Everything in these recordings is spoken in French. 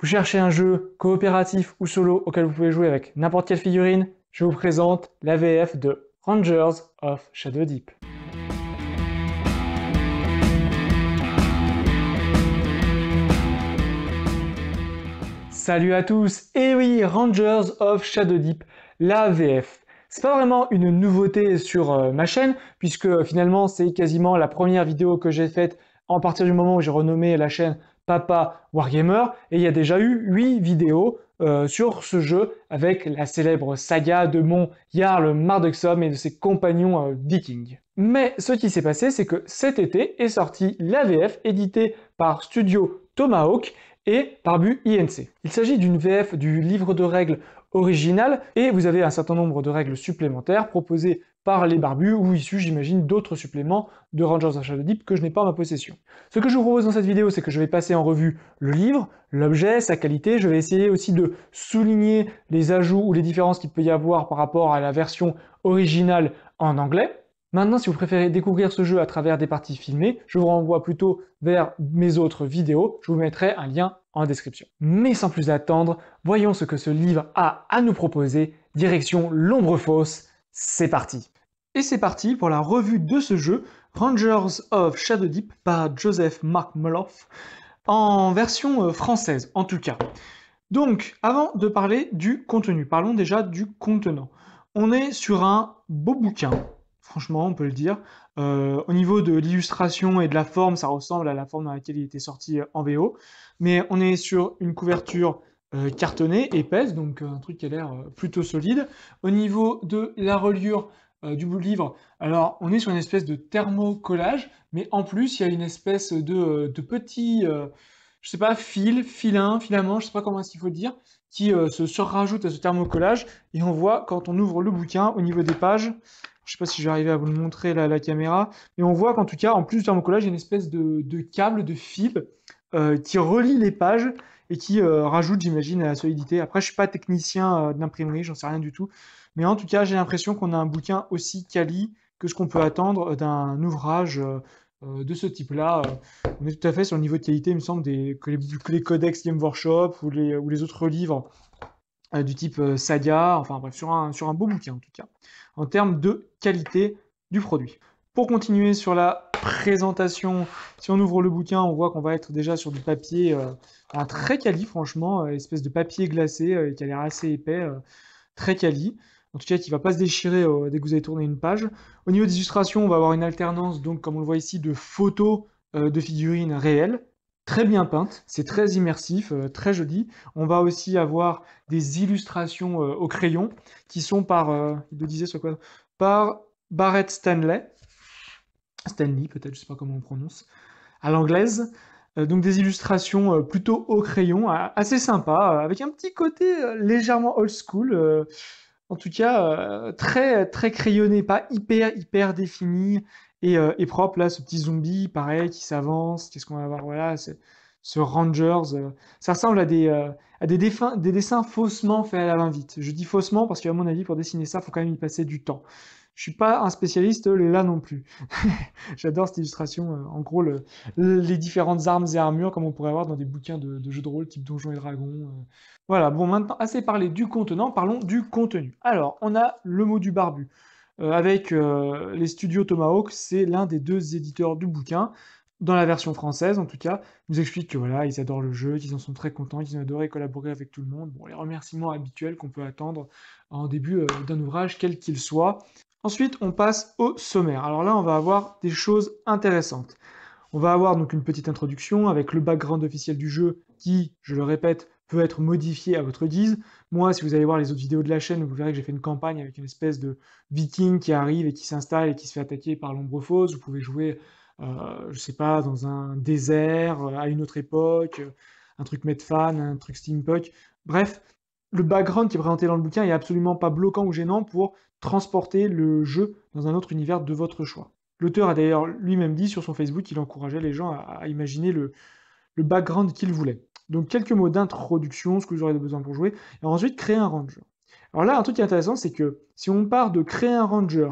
Vous cherchez un jeu coopératif ou solo auquel vous pouvez jouer avec n'importe quelle figurine Je vous présente la VF de Rangers of Shadow Deep. Salut à tous Et oui, Rangers of Shadow Deep, la VF. C'est pas vraiment une nouveauté sur euh, ma chaîne, puisque euh, finalement c'est quasiment la première vidéo que j'ai faite en partir du moment où j'ai renommé la chaîne Papa Wargamer, et il y a déjà eu 8 vidéos euh, sur ce jeu avec la célèbre saga de mon Jarl Marduxom et de ses compagnons euh, vikings. Mais ce qui s'est passé, c'est que cet été est sorti l'AVF édité par Studio Tomahawk et par but INC. Il s'agit d'une VF du livre de règles original et vous avez un certain nombre de règles supplémentaires proposées par les barbus ou issus, j'imagine, d'autres suppléments de Rangers of Shadow Deep que je n'ai pas en ma possession. Ce que je vous propose dans cette vidéo, c'est que je vais passer en revue le livre, l'objet, sa qualité, je vais essayer aussi de souligner les ajouts ou les différences qu'il peut y avoir par rapport à la version originale en anglais, Maintenant, si vous préférez découvrir ce jeu à travers des parties filmées, je vous renvoie plutôt vers mes autres vidéos, je vous mettrai un lien en description. Mais sans plus attendre, voyons ce que ce livre a à nous proposer, direction l'ombre fausse, c'est parti Et c'est parti pour la revue de ce jeu, Rangers of Shadow Deep par Joseph Mark Moloff, en version euh, française en tout cas. Donc, avant de parler du contenu, parlons déjà du contenant. On est sur un beau bouquin, franchement, on peut le dire. Euh, au niveau de l'illustration et de la forme, ça ressemble à la forme dans laquelle il était sorti euh, en VO. Mais on est sur une couverture euh, cartonnée, épaisse, donc un truc qui a l'air plutôt solide. Au niveau de la reliure du bout de livre, alors on est sur une espèce de thermocollage, mais en plus il y a une espèce de, de petit, je sais pas, fil, filin, filament, je sais pas comment est-ce qu'il faut le dire, qui se surrajoute à ce thermocollage. Et on voit quand on ouvre le bouquin, au niveau des pages, je sais pas si je vais arriver à vous le montrer la caméra, mais on voit qu'en tout cas, en plus du thermocollage, il y a une espèce de, câble, de fil euh, qui relie les pages et qui euh, rajoute, j'imagine, à la solidité. Après, je suis pas technicien euh, d'imprimerie, j'en sais rien du tout, mais en tout cas, j'ai l'impression qu'on a un bouquin aussi quali que ce qu'on peut attendre d'un ouvrage de ce type-là. on est tout à fait sur le niveau de qualité, il me semble, des, que, les, codex Game Workshop ou les, ou les autres livres du type saga, enfin bref, sur un, sur un beau bouquin en tout cas en termes de qualité du produit. Pour continuer sur la présentation, si on ouvre le bouquin, on voit qu'on va être déjà sur du papier euh, très quali, franchement, euh, espèce de papier glacé euh, qui a l'air assez épais, très quali. En tout cas, qui ne va pas se déchirer dès que vous avez tourné une page. Au niveau des illustrations, on va avoir une alternance, donc comme on le voit ici, de photos de figurines réelles, très bien peintes, c'est très immersif, très joli. On va aussi avoir des illustrations au crayon qui sont par, il Par Barrett Stanley, Stanley peut-être, je sais pas comment on prononce, à l'anglaise. Euh, donc des illustrations euh, plutôt au crayon, assez sympa, avec un petit côté euh, légèrement old school, en tout cas très très crayonné, pas hyper hyper défini et, et, propre. Là, ce petit zombie, pareil, qui s'avance. Qu'est-ce qu'on va avoir Voilà, ce Rangers. ça ressemble à des à des, des dessins faussement faits à la main vite. Je dis faussement parce qu'à mon avis, pour dessiner ça, il faut quand même y passer du temps. Je suis pas un spécialiste là non plus. J'adore cette illustration. Euh, en gros, les différentes armes et armures comme on pourrait avoir dans des bouquins de, jeux de rôle type Donjons et Dragons. Euh. Voilà, bon maintenant, assez parlé du contenant, parlons du contenu. Alors, on a le mot du barbu. Euh, avec les studios Tomahawk, c'est l'un des deux éditeurs du bouquin dans la version française en tout cas, nous explique que voilà, ils adorent le jeu, qu'ils en sont très contents, qu'ils ont adoré collaborer avec tout le monde. Bon, les remerciements habituels qu'on peut attendre en début d'un ouvrage, quel qu'il soit. Ensuite, on passe au sommaire. Alors là, on va avoir des choses intéressantes. On va avoir donc une petite introduction avec le background officiel du jeu qui, je le répète, peut être modifié à votre guise. Moi, si vous allez voir les autres vidéos de la chaîne, vous verrez que j'ai fait une campagne avec une espèce de viking qui arrive et qui s'installe et qui se fait attaquer par l'ombre fausse. Vous pouvez jouer, euh, je sais pas, dans un désert, euh, à une autre époque, un truc Medfan, un truc steampunk. Bref, le background qui est présenté dans le bouquin est absolument pas bloquant ou gênant pour transporter le jeu dans un autre univers de votre choix. L'auteur a d'ailleurs lui-même dit sur son Facebook qu'il encourageait les gens à, imaginer le, background qu'il voulait. Donc quelques mots d'introduction, ce que vous aurez besoin pour jouer, et ensuite créer un ranger. Alors là, un truc qui est intéressant, c'est que si on part de créer un ranger,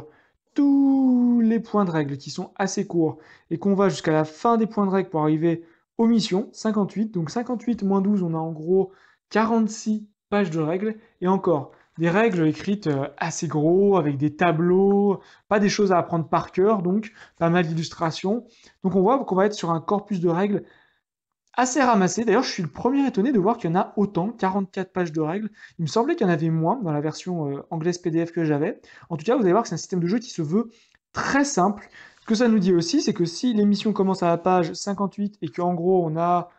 tous les points de règle qui sont assez courts, et qu'on va jusqu'à la fin des points de règle pour arriver omission, 58. Donc 58 moins 12, on a en gros 46 pages de règles. Et encore, des règles écrites euh, assez gros, avec des tableaux, pas des choses à apprendre par cœur, donc pas mal d'illustrations. Donc on voit qu'on va être sur un corpus de règles assez ramassé. D'ailleurs, je suis le premier étonné de voir qu'il y en a autant, 44 pages de règles. Il me semblait qu'il y en avait moins dans la version euh, anglaise PDF que j'avais. En tout cas, vous allez voir que c'est un système de jeu qui se veut très simple. Ce que ça nous dit aussi, c'est que si l'émission commence à la page 58 et qu'en gros on a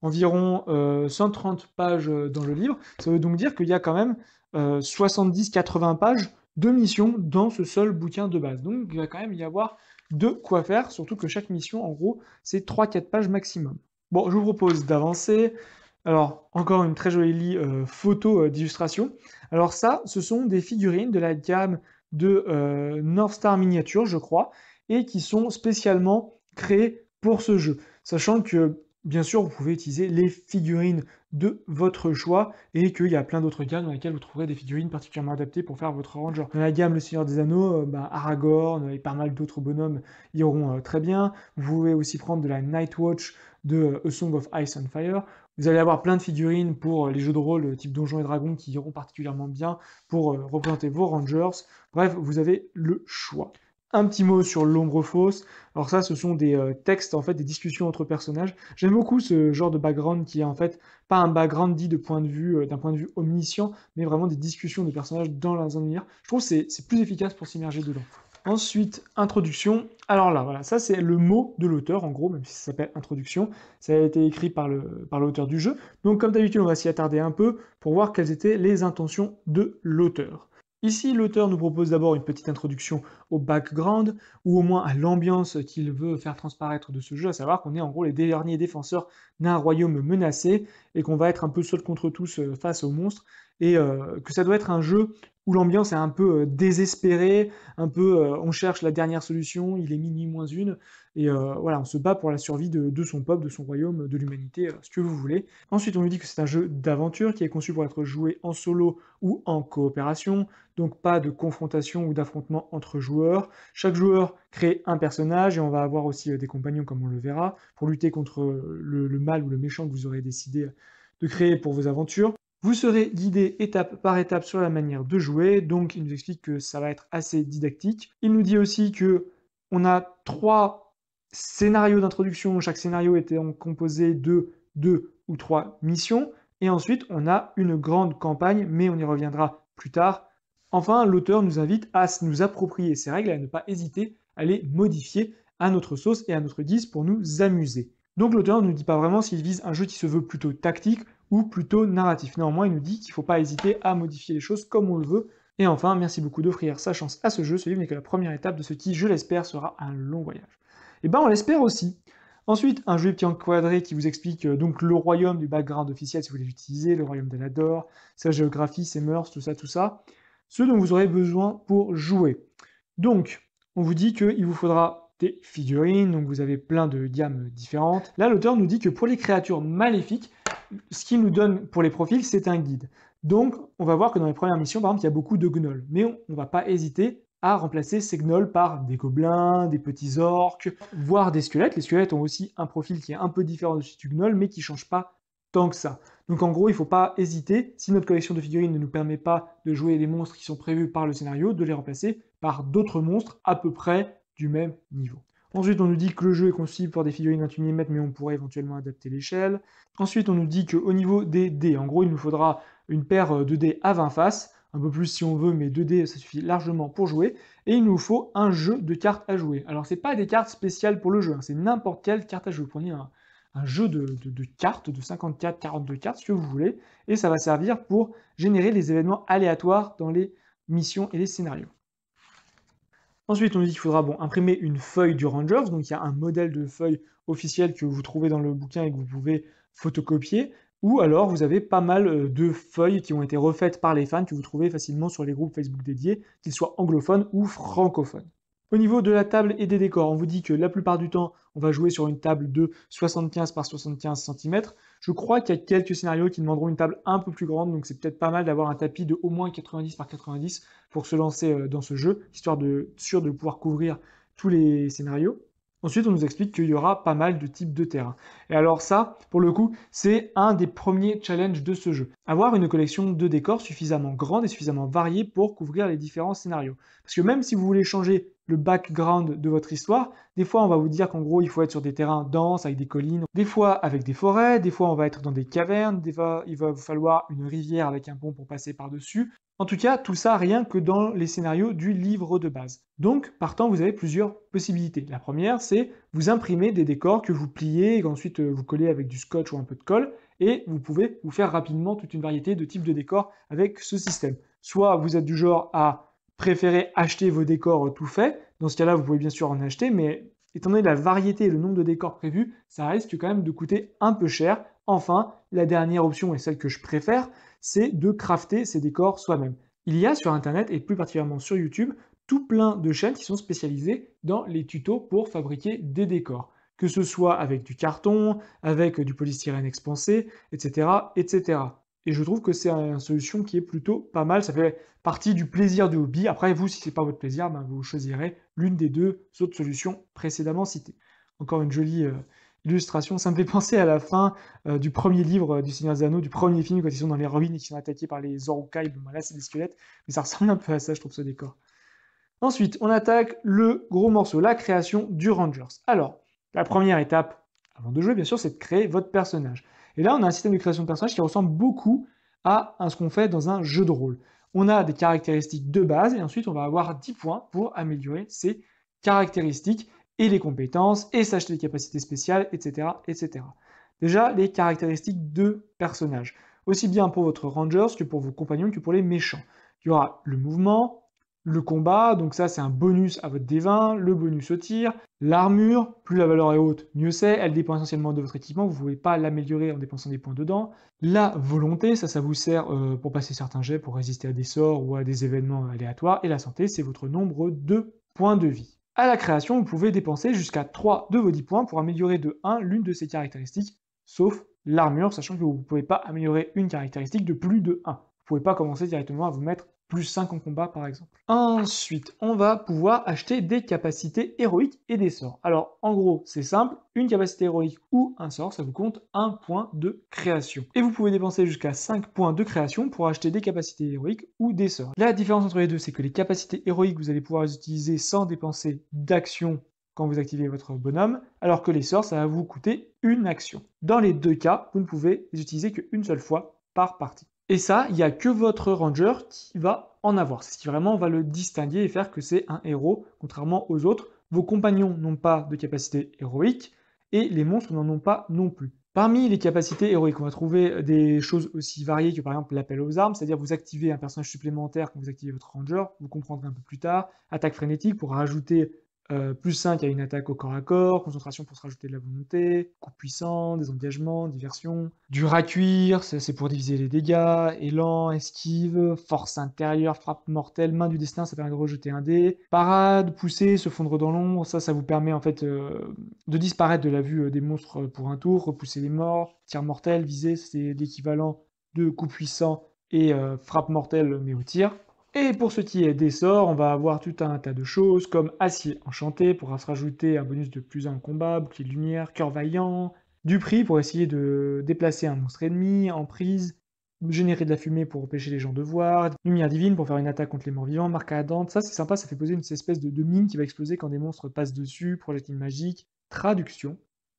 environ 130 euh, pages dans le livre, ça veut donc dire qu'il y a quand même 70-80 euh, pages de mission dans ce seul bouquin de base. Donc il va quand même y avoir de quoi faire, surtout que chaque mission, en gros, c'est 3-4 pages maximum. Bon, je vous propose d'avancer. Alors, encore une très jolie euh, photo euh, d'illustration. Alors ça, ce sont des figurines de la gamme de North Star Miniature, je crois, et qui sont spécialement créées pour ce jeu. Sachant que Bien sûr, vous pouvez utiliser les figurines de votre choix et qu'il y a plein d'autres gammes dans lesquelles vous trouverez des figurines particulièrement adaptées pour faire votre ranger. Dans la gamme Le Seigneur des Anneaux, euh, bah, Aragorn et pas mal d'autres bonhommes iront euh, très bien. Vous pouvez aussi prendre de la Night Watch de euh, A Song of Ice and Fire. Vous allez avoir plein de figurines pour les jeux de rôle type Donjons et Dragons qui iront particulièrement bien pour représenter vos rangers. Bref, vous avez le choix. Un petit mot sur l'ombre fausse. Alors ça, ce sont des euh, textes, en fait, des discussions entre personnages. J'aime beaucoup ce genre de background qui est en fait pas un background dit de point de vue, euh, d'un point de vue omniscient, mais vraiment des discussions de personnages dans un univers. Je trouve que c'est plus efficace pour s'immerger dedans. Ensuite, introduction. Alors là, voilà, ça c'est le mot de l'auteur, en gros, même si ça s'appelle introduction. Ça a été écrit par l'auteur du jeu. Donc comme d'habitude, on va s'y attarder un peu pour voir quelles étaient les intentions de l'auteur. Ici, l'auteur nous propose d'abord une petite introduction au background, ou au moins à l'ambiance qu'il veut faire transparaître de ce jeu, à savoir qu'on est en gros les derniers défenseurs d'un royaume menacé, et qu'on va être un peu seul contre tous euh, face aux monstres, et euh, que ça doit être un jeu où l'ambiance est un peu euh, désespérée, un peu on cherche la dernière solution, il est minuit moins une, et voilà, on se bat pour la survie de, son peuple, de son royaume, de l'humanité, ce que vous voulez. Ensuite, on nous dit que c'est un jeu d'aventure qui est conçu pour être joué en solo ou en coopération, donc pas de confrontation ou d'affrontement entre joueurs. Chaque joueur crée un personnage et on va avoir aussi des compagnons comme on le verra pour lutter contre le mal ou le méchant que vous aurez décidé de créer pour vos aventures. Vous serez guidé étape par étape sur la manière de jouer, donc il nous explique que ça va être assez didactique. Il nous dit aussi que on a trois scénarios d'introduction, chaque scénario était composé de deux ou trois missions, et ensuite on a une grande campagne, mais on y reviendra plus tard. Enfin, l'auteur nous invite à nous approprier ces règles et à ne pas hésiter à les modifier à notre sauce et à notre guise pour nous amuser. Donc l'auteur ne nous dit pas vraiment s'il vise un jeu qui se veut plutôt tactique ou plutôt narratif. Néanmoins, il nous dit qu'il ne faut pas hésiter à modifier les choses comme on le veut. Et enfin, merci beaucoup d'offrir sa chance à ce jeu. Ce livre n'est que la première étape de ce qui, je l'espère, sera un long voyage. Et eh ben on l'espère aussi. Ensuite, un jeu petit encadré qui vous explique euh, donc le royaume du background officiel si vous voulez l'utiliser, le royaume d'Alador, sa géographie, ses mœurs, tout ça, tout ça. Ce dont vous aurez besoin pour jouer. Donc, on vous dit qu'il vous faudra des figurines, donc vous avez plein de gammes différentes. Là, l'auteur nous dit que pour les créatures maléfiques, ce qu'il nous donne pour les profils, c'est un guide. Donc, on va voir que dans les premières missions, par exemple, il y a beaucoup de gnolls. Mais on ne va pas hésiter à remplacer ces gnolls par des gobelins, des petits orques, voire des squelettes. Les squelettes ont aussi un profil qui est un peu différent de celui du gnoll, mais qui ne change pas tant que ça. Donc en gros, il ne faut pas hésiter, si notre collection de figurines ne nous permet pas de jouer les monstres qui sont prévus par le scénario, de les remplacer par d'autres monstres à peu près du même niveau. Ensuite, on nous dit que le jeu est conçu pour des figurines 28 mm, mais on pourrait éventuellement adapter l'échelle. Ensuite, on nous dit qu'au niveau des dés, en gros, il nous faudra une paire de dés à 20 faces, un peu plus si on veut, mais 2 dés, ça suffit largement pour jouer. Et il nous faut un jeu de cartes à jouer. Alors, c'est pas des cartes spéciales pour le jeu, hein, c'est n'importe quelle carte à jouer. Vous prenez un, jeu de, de, cartes, de 54, 42 cartes, ce que vous voulez, et ça va servir pour générer les événements aléatoires dans les missions et les scénarios. Ensuite, on nous dit qu'il faudra bon, imprimer une feuille du Rangers, donc il y a un modèle de feuille officielle que vous trouvez dans le bouquin et que vous pouvez photocopier, ou alors vous avez pas mal euh, de feuilles qui ont été refaites par les fans que vous trouvez facilement sur les groupes Facebook dédiés, qu'ils soient anglophones ou francophones. Au niveau de la table et des décors, on vous dit que la plupart du temps, on va jouer sur une table de 75 par 75 cm. Je crois qu'il y a quelques scénarios qui demanderont une table un peu plus grande, donc c'est peut-être pas mal d'avoir un tapis de au moins 90 par 90 pour se lancer euh, dans ce jeu, histoire de sûr de pouvoir couvrir tous les scénarios. Ensuite, on nous explique qu'il y aura pas mal de types de terrains. Et alors ça, pour le coup, c'est un des premiers challenges de ce jeu. Avoir une collection de décors suffisamment grande et suffisamment variée pour couvrir les différents scénarios. Parce que même si vous voulez changer le background de votre histoire, des fois on va vous dire qu'en gros il faut être sur des terrains denses avec des collines, des fois avec des forêts, des fois on va être dans des cavernes, des fois il va vous falloir une rivière avec un pont pour passer par-dessus. En tout cas, tout ça rien que dans les scénarios du livre de base. Donc, partant, vous avez plusieurs possibilités. La première, c'est vous imprimer des décors que vous pliez et qu'ensuite euh, vous collez avec du scotch ou un peu de colle, et vous pouvez vous faire rapidement toute une variété de types de décors avec ce système. Soit vous êtes du genre à préférer acheter vos décors tout faits, dans ce cas-là, vous pouvez bien sûr en acheter, mais étant donné la variété et le nombre de décors prévus, ça risque quand même de coûter un peu cher. Enfin, la dernière option et celle que je préfère, c'est de crafter ces décors soi-même. Il y a sur Internet, et plus particulièrement sur YouTube, tout plein de chaînes qui sont spécialisées dans les tutos pour fabriquer des décors. Que ce soit avec du carton, avec du polystyrène expansé, etc. etc. Et je trouve que c'est une solution qui est plutôt pas mal. Ça fait partie du plaisir du hobby. Après, vous, si ce n'est pas votre plaisir, ben, vous choisirez l'une des deux autres solutions précédemment citées. Encore une jolie, euh, illustration. Ça me fait penser à la fin euh, du premier livre euh, du Seigneur des du premier film, quand ils sont dans les ruines et qu'ils sont attaqués par les Orokai. Bon, bah, là, c'est des squelettes, mais ça ressemble un peu à ça, je trouve, ce décor. Ensuite, on attaque le gros morceau, la création du Rangers. Alors, la première étape, avant de jouer, bien sûr, c'est de créer votre personnage. Et là, on a un système de création de personnage qui ressemble beaucoup à ce qu'on fait dans un jeu de rôle. On a des caractéristiques de base, et ensuite, on va avoir 10 points pour améliorer ces caractéristiques et les compétences, et s'acheter des capacités spéciales, etc., etc. Déjà, les caractéristiques de personnage. Aussi bien pour votre rangers que pour vos compagnons que pour les méchants. Il y aura le mouvement, le combat, donc ça c'est un bonus à votre D20, le bonus au tir, l'armure, plus la valeur est haute, mieux c'est, elle dépend essentiellement de votre équipement, vous ne pouvez pas l'améliorer en dépensant des points dedans. La volonté, ça ça vous sert euh, pour passer certains jets, pour résister à des sorts ou à des événements aléatoires, et la santé c'est votre nombre de points de vie. À la création, vous pouvez dépenser jusqu'à 3 de vos 10 points pour améliorer de 1 l'une de ces caractéristiques, sauf l'armure, sachant que vous ne pouvez pas améliorer une caractéristique de plus de 1. Vous ne pouvez pas commencer directement à vous mettre plus 5 en combat par exemple. Ensuite, on va pouvoir acheter des capacités héroïques et des sorts. Alors en gros, c'est simple, une capacité héroïque ou un sort, ça vous compte un point de création. Et vous pouvez dépenser jusqu'à 5 points de création pour acheter des capacités héroïques ou des sorts. La différence entre les deux, c'est que les capacités héroïques, vous allez pouvoir les utiliser sans dépenser d'action quand vous activez votre bonhomme, alors que les sorts, ça va vous coûter une action. Dans les deux cas, vous ne pouvez les utiliser qu'une seule fois par partie. Et ça, il n'y a que votre ranger qui va en avoir. C'est ce qui vraiment va le distinguer et faire que c'est un héros, contrairement aux autres. Vos compagnons n'ont pas de capacité héroïque et les monstres n'en ont pas non plus. Parmi les capacités héroïques, on va trouver des choses aussi variées que par exemple l'appel aux armes, c'est-à-dire vous activez un personnage supplémentaire quand vous activez votre ranger, vous comprendrez un peu plus tard, attaque frénétique pour rajouter euh, plus 5 a une attaque au corps à corps, concentration pour se rajouter de la volonté, coup puissant, des engagements, diversion, dur à cuire, c'est pour diviser les dégâts, élan, esquive, force intérieure, frappe mortelle, main du destin, ça permet de rejeter un dé, parade, pousser, se fondre dans l'ombre, ça, ça vous permet en fait euh, de disparaître de la vue euh, des monstres pour un tour, repousser les morts, tir mortel, viser, c'est l'équivalent de coup puissant et frappe mortelle mais au tir. Et pour ce qui est des sorts, on va avoir tout un tas de choses comme Acier Enchanté pour se rajouter un bonus de plus 1 en combat, Bouclier de Lumière, Cœur Vaillant, du prix pour essayer de déplacer un monstre ennemi, Emprise, générer de la fumée pour empêcher les gens de voir, lumière divine pour faire une attaque contre les morts vivants, marque à ça c'est sympa, ça fait poser une espèce de, mine qui va exploser quand des monstres passent dessus, projectile magique, traduction,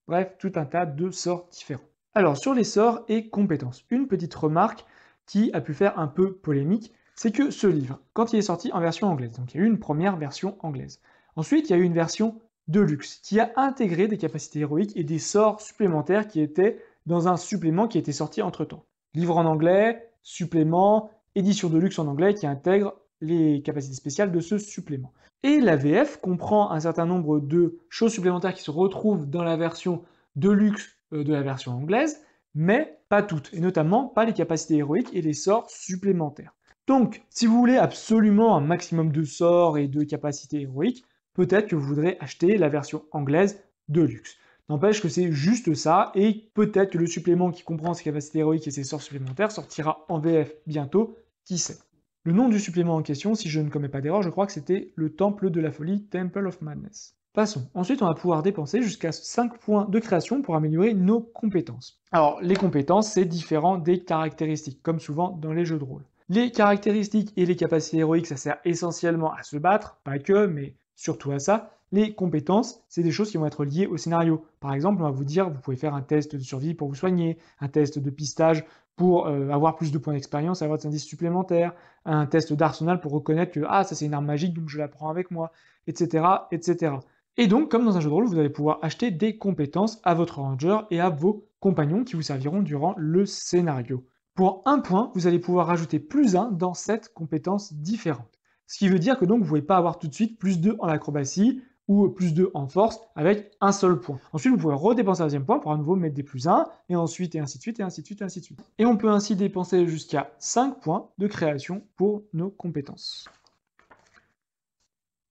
bref, tout un tas de sorts différents. Alors sur les sorts et compétences, une petite remarque qui a pu faire un peu polémique, c'est que ce livre, quand il est sorti en version anglaise, donc il y a eu une première version anglaise. Ensuite, il y a eu une version de luxe qui a intégré des capacités héroïques et des sorts supplémentaires qui étaient dans un supplément qui était sorti entre-temps. Livre en anglais, supplément, édition de luxe en anglais qui intègre les capacités spéciales de ce supplément. Et la VF comprend un certain nombre de choses supplémentaires qui se retrouvent dans la version de luxe euh, de la version anglaise, mais pas toutes, et notamment pas les capacités héroïques et les sorts supplémentaires. Donc, si vous voulez absolument un maximum de sorts et de capacités héroïques, peut-être que vous voudrez acheter la version anglaise de luxe. N'empêche que c'est juste ça, et peut-être que le supplément qui comprend ces capacités héroïques et ses sorts supplémentaires sortira en VF bientôt, qui sait. Le nom du supplément en question, si je ne commets pas d'erreur, je crois que c'était le Temple de la Folie, Temple of Madness. Passons. Ensuite, on va pouvoir dépenser jusqu'à 5 points de création pour améliorer nos compétences. Alors, les compétences, c'est différent des caractéristiques, comme souvent dans les jeux de rôle. Les caractéristiques et les capacités héroïques, ça sert essentiellement à se battre, pas que, mais surtout à ça. Les compétences, c'est des choses qui vont être liées au scénario. Par exemple, on va vous dire, vous pouvez faire un test de survie pour vous soigner, un test de pistage pour euh, avoir plus de points d'expérience, avoir des indices supplémentaires, un test d'arsenal pour reconnaître que ah ça c'est une arme magique donc je la prends avec moi, etc., etc. Et donc, comme dans un jeu de rôle, vous allez pouvoir acheter des compétences à votre ranger et à vos compagnons qui vous serviront durant le scénario. Pour un point, vous allez pouvoir rajouter plus 1 dans cette compétence différente. Ce qui veut dire que donc vous ne pouvez pas avoir tout de suite plus 2 en acrobatie ou plus 2 en force avec un seul point. Ensuite, vous pouvez redépenser un deuxième point pour à nouveau mettre des plus 1, et ensuite, et ainsi de suite, et ainsi de suite, et ainsi de suite. Et on peut ainsi dépenser jusqu'à 5 points de création pour nos compétences.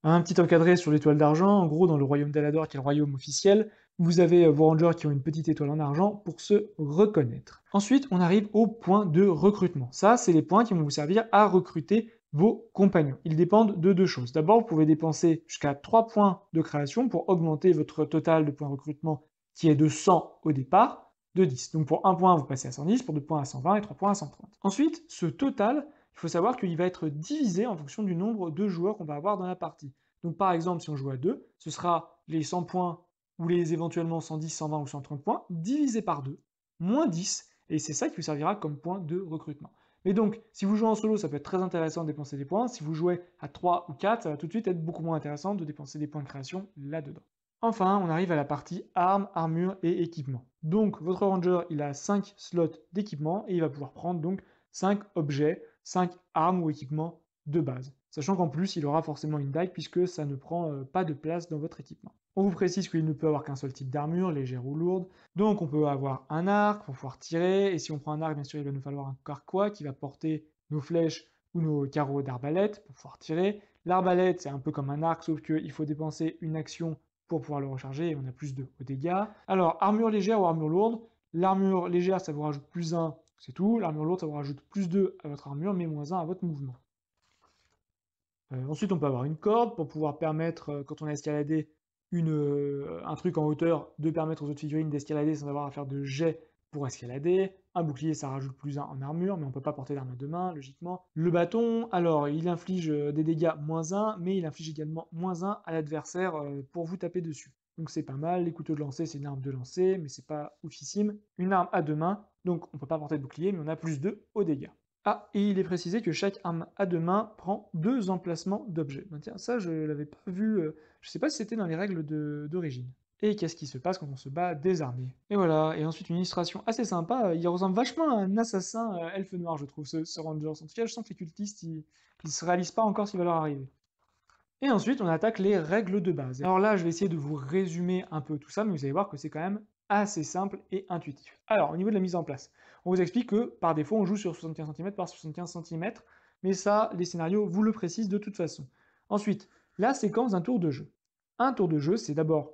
Un petit encadré sur l'étoile d'argent, en gros dans le royaume d'Alador qui est le royaume officiel, vous avez euh, vos rangers qui ont une petite étoile en argent pour se reconnaître. Ensuite, on arrive au point de recrutement. Ça, c'est les points qui vont vous servir à recruter vos compagnons. Ils dépendent de deux choses. D'abord, vous pouvez dépenser jusqu'à 3 points de création pour augmenter votre total de points de recrutement qui est de 100 au départ, de 10. Donc pour 1 point, vous passez à 110, pour 2 points à 120 et 3 points à 130. Ensuite, ce total, il faut savoir qu'il va être divisé en fonction du nombre de joueurs qu'on va avoir dans la partie. Donc par exemple, si on joue à 2, ce sera les 100 points ou les éventuellement 110, 120 ou 130 points divisé par 2, moins 10, et c'est ça qui vous servira comme point de recrutement. Mais donc, si vous jouez en solo, ça peut être très intéressant de dépenser des points. Si vous jouez à 3 ou 4, ça va tout de suite être beaucoup moins intéressant de dépenser des points de création là-dedans. Enfin, on arrive à la partie armes, armure et équipement. Donc, votre ranger, il a 5 slots d'équipement et il va pouvoir prendre donc 5 objets, 5 armes ou équipements de base. Sachant qu'en plus, il aura forcément une dague puisque ça ne prend euh, pas de place dans votre équipement. On vous précise qu'il ne peut avoir qu'un seul type d'armure, légère ou lourde. Donc on peut avoir un arc pour pouvoir tirer, et si on prend un arc, bien sûr, il va nous falloir un carquois qui va porter nos flèches ou nos carreaux d'arbalète pour pouvoir tirer. L'arbalète, c'est un peu comme un arc, sauf qu'il faut dépenser une action pour pouvoir le recharger, et on a plus de dégâts. Alors, armure légère ou armure lourde? L'armure légère, ça vous rajoute plus 1, c'est tout. L'armure lourde, ça vous rajoute plus 2 à votre armure, mais moins 1 à votre mouvement. Euh, ensuite, on peut avoir une corde pour pouvoir permettre, euh, quand on a escaladé une, euh, un truc en hauteur, de permettre aux autres figurines d'escalader sans avoir à faire de jet pour escalader. Un bouclier, ça rajoute plus 1 en armure, mais on peut pas porter d'arme à deux mains, logiquement. Le bâton, alors, il inflige des dégâts moins 1, mais il inflige également moins 1 à l'adversaire pour vous taper dessus. Donc c'est pas mal, les couteaux de lancer, c'est une arme de lancer, mais c'est pas oufissime. Une arme à deux mains, donc on peut pas porter de bouclier, mais on a plus 2 aux dégâts. Ah, et il est précisé que chaque arme à deux mains prend deux emplacements d'objets. Ben tiens, ça je l'avais pas vu, euh, je sais pas si c'était dans les règles d'origine. Et qu'est-ce qui se passe quand on se bat désarmé Et voilà, et ensuite une illustration assez sympa, il ressemble vachement à un assassin euh, elfe noir, je trouve, ce, ce Rangers. En tout cas, je sens que les cultistes, ils, se réalisent pas encore qui va leur arriver. Et ensuite, on attaque les règles de base. Alors là, je vais essayer de vous résumer un peu tout ça, mais vous allez voir que c'est quand même assez simple et intuitif. Alors, au niveau de la mise en place, on vous explique que par défaut, on joue sur 75 cm par 75 cm, mais ça, les scénarios vous le précisent de toute façon. Ensuite, la séquence d'un tour de jeu. Un tour de jeu, c'est d'abord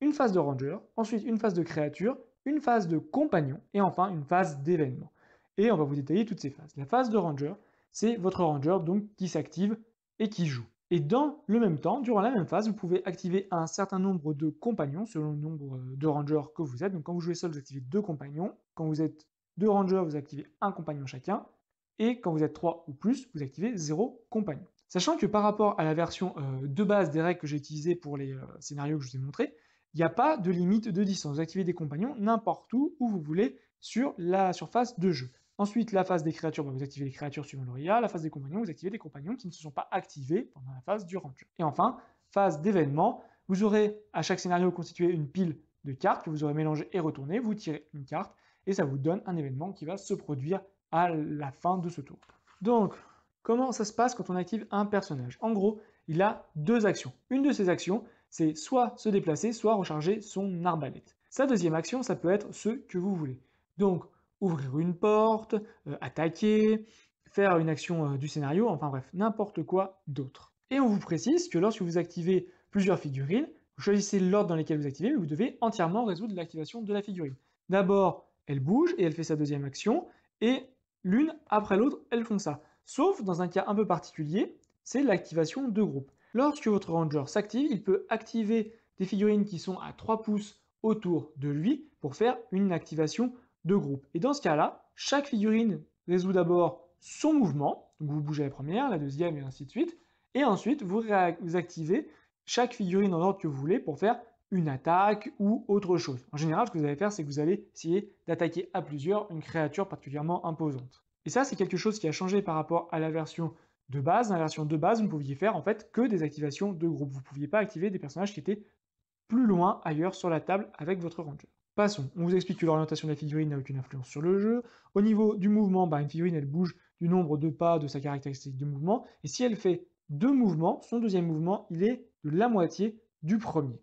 une phase de ranger, ensuite une phase de créature, une phase de compagnon, et enfin une phase d'événement. Et on va vous détailler toutes ces phases. La phase de ranger, c'est votre ranger donc qui s'active et qui joue. Et dans le même temps, durant la même phase, vous pouvez activer un certain nombre de compagnons selon le nombre de rangers que vous êtes. Donc quand vous jouez seul, vous activez deux compagnons. Quand vous êtes deux rangers, vous activez un compagnon chacun, et quand vous êtes trois ou plus, vous activez zéro compagnon. Sachant que par rapport à la version euh, de base des règles que j'ai utilisées pour les euh, scénarios que je vous ai montrés, il n'y a pas de limite de distance. Vous activez des compagnons n'importe où, où vous voulez, sur la surface de jeu. Ensuite, la phase des créatures, vous activez les créatures suivant l'ORIA. La phase des compagnons, vous activez les compagnons qui ne se sont pas activés pendant la phase du ranger. Et enfin, phase d'événement, vous aurez à chaque scénario constitué une pile de cartes que vous aurez mélangées et retournées. Vous tirez une carte, et ça vous donne un événement qui va se produire à la fin de ce tour. Donc, comment ça se passe quand on active un personnage? En gros, il a deux actions. Une de ces actions, c'est soit se déplacer, soit recharger son arbalète. Sa deuxième action, ça peut être ce que vous voulez. Donc, ouvrir une porte, euh, attaquer, faire une action euh, du scénario, enfin bref, n'importe quoi d'autre. Et on vous précise que lorsque vous activez plusieurs figurines, vous choisissez l'ordre dans lequel vous activez, mais vous devez entièrement résoudre l'activation de la figurine. D'abord, elle bouge et elle fait sa deuxième action, et l'une après l'autre, elles font ça. Sauf dans un cas un peu particulier, c'est l'activation de groupe. Lorsque votre ranger s'active, il peut activer des figurines qui sont à 3 pouces autour de lui pour faire une activation de groupe. Et dans ce cas-là, chaque figurine résout d'abord son mouvement, donc vous bougez la première, la deuxième et ainsi de suite, et ensuite vous, vous activez chaque figurine dans l'ordre que vous voulez pour faire une attaque ou autre chose. En général, ce que vous allez faire, c'est que vous allez essayer d'attaquer à plusieurs une créature particulièrement imposante. Et ça, c'est quelque chose qui a changé par rapport à la version de base. Dans la version de base, vous ne pouviez faire en fait que des activations de groupe. Vous ne pouviez pas activer des personnages qui étaient plus loin ailleurs sur la table avec votre ranger. Passons, on vous explique que l'orientation de la figurine n'a aucune influence sur le jeu. Au niveau du mouvement, bah, une figurine elle bouge du nombre de pas de sa caractéristique de mouvement, et si elle fait deux mouvements, son deuxième mouvement, il est de la moitié du premier.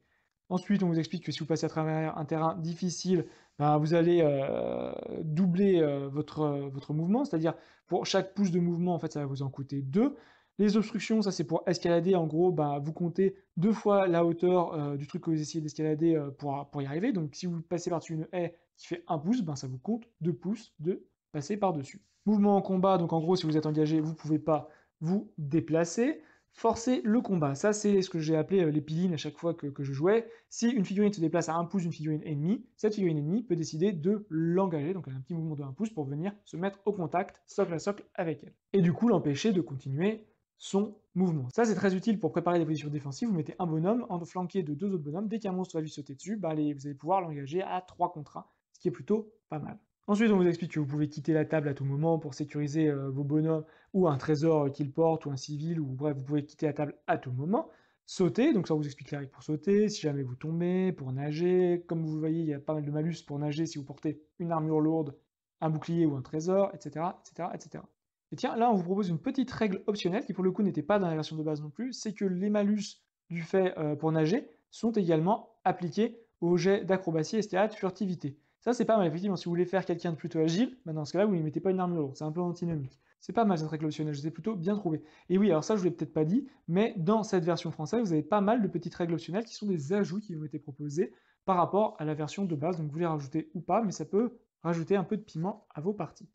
Ensuite, on vous explique que si vous passez à travers un terrain difficile, bah, vous allez euh, doubler euh, votre, votre mouvement, c'est-à-dire pour chaque pouce de mouvement, en fait, ça va vous en coûter deux. Les obstructions, ça c'est pour escalader, en gros, bah, vous comptez deux fois la hauteur euh, du truc que vous essayez d'escalader euh, pour, pour y arriver. Donc si vous passez par-dessus une haie qui fait un pouce, ben, ça vous compte deux pouces de passer par-dessus. Mouvement en combat, donc en gros, si vous êtes engagé, vous ne pouvez pas vous déplacer. Forcer le combat, ça c'est ce que j'ai appelé euh, les pilines à chaque fois que, que, je jouais. Si une figurine se déplace à un pouce d'une figurine ennemie, cette figurine ennemie peut décider de l'engager, donc elle a un petit mouvement de un pouce pour venir se mettre au contact, socle à socle avec elle. Et du coup l'empêcher de continuer son mouvement. Ça, c'est très utile pour préparer des positions défensives. Vous mettez un bonhomme en flanqué de deux autres bonhommes. Dès qu'un monstre va lui sauter dessus, bah, vous allez pouvoir l'engager à 3 contre 1, ce qui est plutôt pas mal. Ensuite, on vous explique que vous pouvez quitter la table à tout moment pour sécuriser euh, vos bonhommes ou un trésor qu'il porte ou un civil, ou bref, vous pouvez quitter la table à tout moment. Sauter, donc ça vous explique les règles pour sauter, si jamais vous tombez, pour nager. Comme vous voyez, il y a pas mal de malus pour nager si vous portez une armure lourde, un bouclier ou un trésor, etc., etc., etc. Et tiens, là, on vous propose une petite règle optionnelle qui, pour le coup, n'était pas dans la version de base non plus, c'est que les malus du fait euh, pour nager sont également appliqués au jet d'acrobatie, escalade, furtivité. Ça, c'est pas mal. Effectivement, si vous voulez faire quelqu'un de plutôt agile, bah, dans ce cas-là, vous ne mettez pas une armure. C'est un peu antinomique. C'est pas mal cette règle optionnelle, je les ai plutôt bien trouvé. Et oui, alors ça, je vous l'ai peut-être pas dit, mais dans cette version française, vous avez pas mal de petites règles optionnelles qui sont des ajouts qui ont été proposés par rapport à la version de base. Donc vous les rajoutez ou pas, mais ça peut rajouter un peu de piment à vos parties.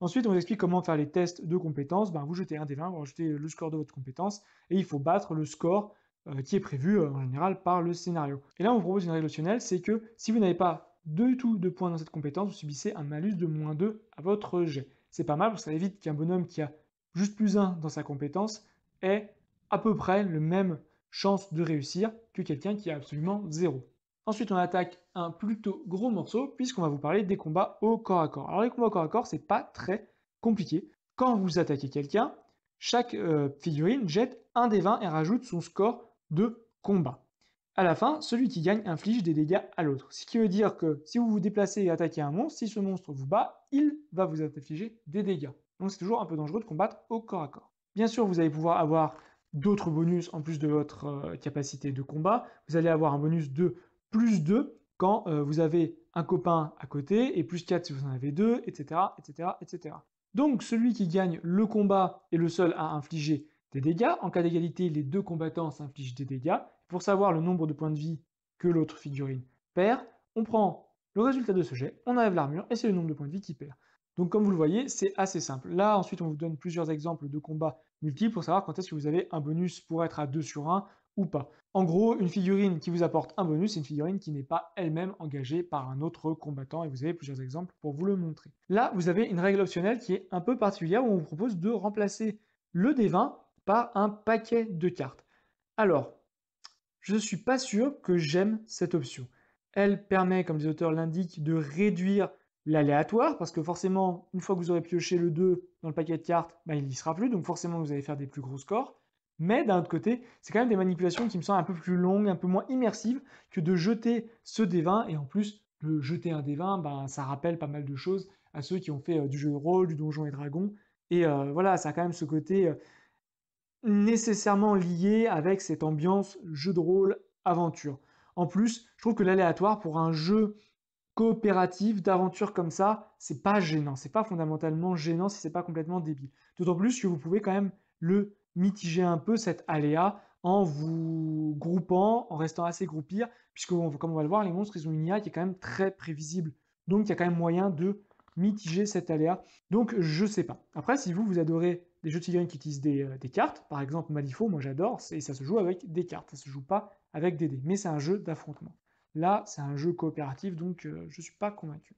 Ensuite, on vous explique comment faire les tests de compétences. Ben, vous jetez un des 20, vous rajoutez le score de votre compétence, et il faut battre le score euh, qui est prévu euh, en général par le scénario. Et là, on vous propose une règle optionnelle, c'est que si vous n'avez pas du tout de points dans cette compétence, vous subissez un malus de moins 2 à votre jet. C'est pas mal, parce que ça évite qu'un bonhomme qui a juste plus 1 dans sa compétence ait à peu près le même chance de réussir que quelqu'un qui a absolument 0. Ensuite, on attaque un plutôt gros morceau, puisqu'on va vous parler des combats au corps à corps. Alors les combats au corps à corps, c'est pas très compliqué. Quand vous attaquez quelqu'un, chaque euh, figurine jette un des 20 et rajoute son score de combat. À la fin, celui qui gagne inflige des dégâts à l'autre. Ce qui veut dire que si vous vous déplacez et attaquez un monstre, si ce monstre vous bat, il va vous infliger des dégâts. Donc c'est toujours un peu dangereux de combattre au corps à corps. Bien sûr, vous allez pouvoir avoir d'autres bonus en plus de votre euh, capacité de combat. Vous allez avoir un bonus de plus 2 quand euh, vous avez un copain à côté, et plus 4 si vous en avez deux, etc., etc., etc. Donc celui qui gagne le combat est le seul à infliger des dégâts. En cas d'égalité, les deux combattants s'infligent des dégâts. Pour savoir le nombre de points de vie que l'autre figurine perd, on prend le résultat de ce jet, on enlève l'armure, et c'est le nombre de points de vie qui perd. Donc comme vous le voyez, c'est assez simple. Là, ensuite, on vous donne plusieurs exemples de combats multiples pour savoir quand est-ce que vous avez un bonus pour être à 2 sur 1 pas. En gros, une figurine qui vous apporte un bonus, c'est une figurine qui n'est pas elle-même engagée par un autre combattant, et vous avez plusieurs exemples pour vous le montrer. Là, vous avez une règle optionnelle qui est un peu particulière, où on vous propose de remplacer le D20 par un paquet de cartes. Alors, je ne suis pas sûr que j'aime cette option. Elle permet, comme les auteurs l'indiquent, de réduire l'aléatoire, parce que forcément, une fois que vous aurez pioché le 2 dans le paquet de cartes, bah, il n'y sera plus, donc forcément vous allez faire des plus gros scores. Mais d'un autre côté, c'est quand même des manipulations qui me semblent un peu plus longues, un peu moins immersives que de jeter ce D20. Et en plus, le jeter un D20, ben, ça rappelle pas mal de choses à ceux qui ont fait euh, du jeu de rôle, du donjon et dragon. Et euh, voilà, ça a quand même ce côté euh, nécessairement lié avec cette ambiance jeu de rôle aventure. En plus, je trouve que l'aléatoire pour un jeu coopératif d'aventure comme ça, c'est pas gênant, c'est pas fondamentalement gênant si c'est pas complètement débile. D'autant plus que vous pouvez quand même le mitiger un peu cet aléa en vous groupant, en restant assez groupir, puisque comme on va le voir, les monstres, ils ont une IA qui est quand même très prévisible. Donc il y a quand même moyen de mitiger cet aléa. Donc je sais pas. Après, si vous, vous adorez des jeux de figurines qui utilisent des, euh, des cartes, par exemple Malifaux, moi j'adore, et ça se joue avec des cartes, ça se joue pas avec des dés. Mais c'est un jeu d'affrontement. Là, c'est un jeu coopératif, donc euh, je ne suis pas convaincu.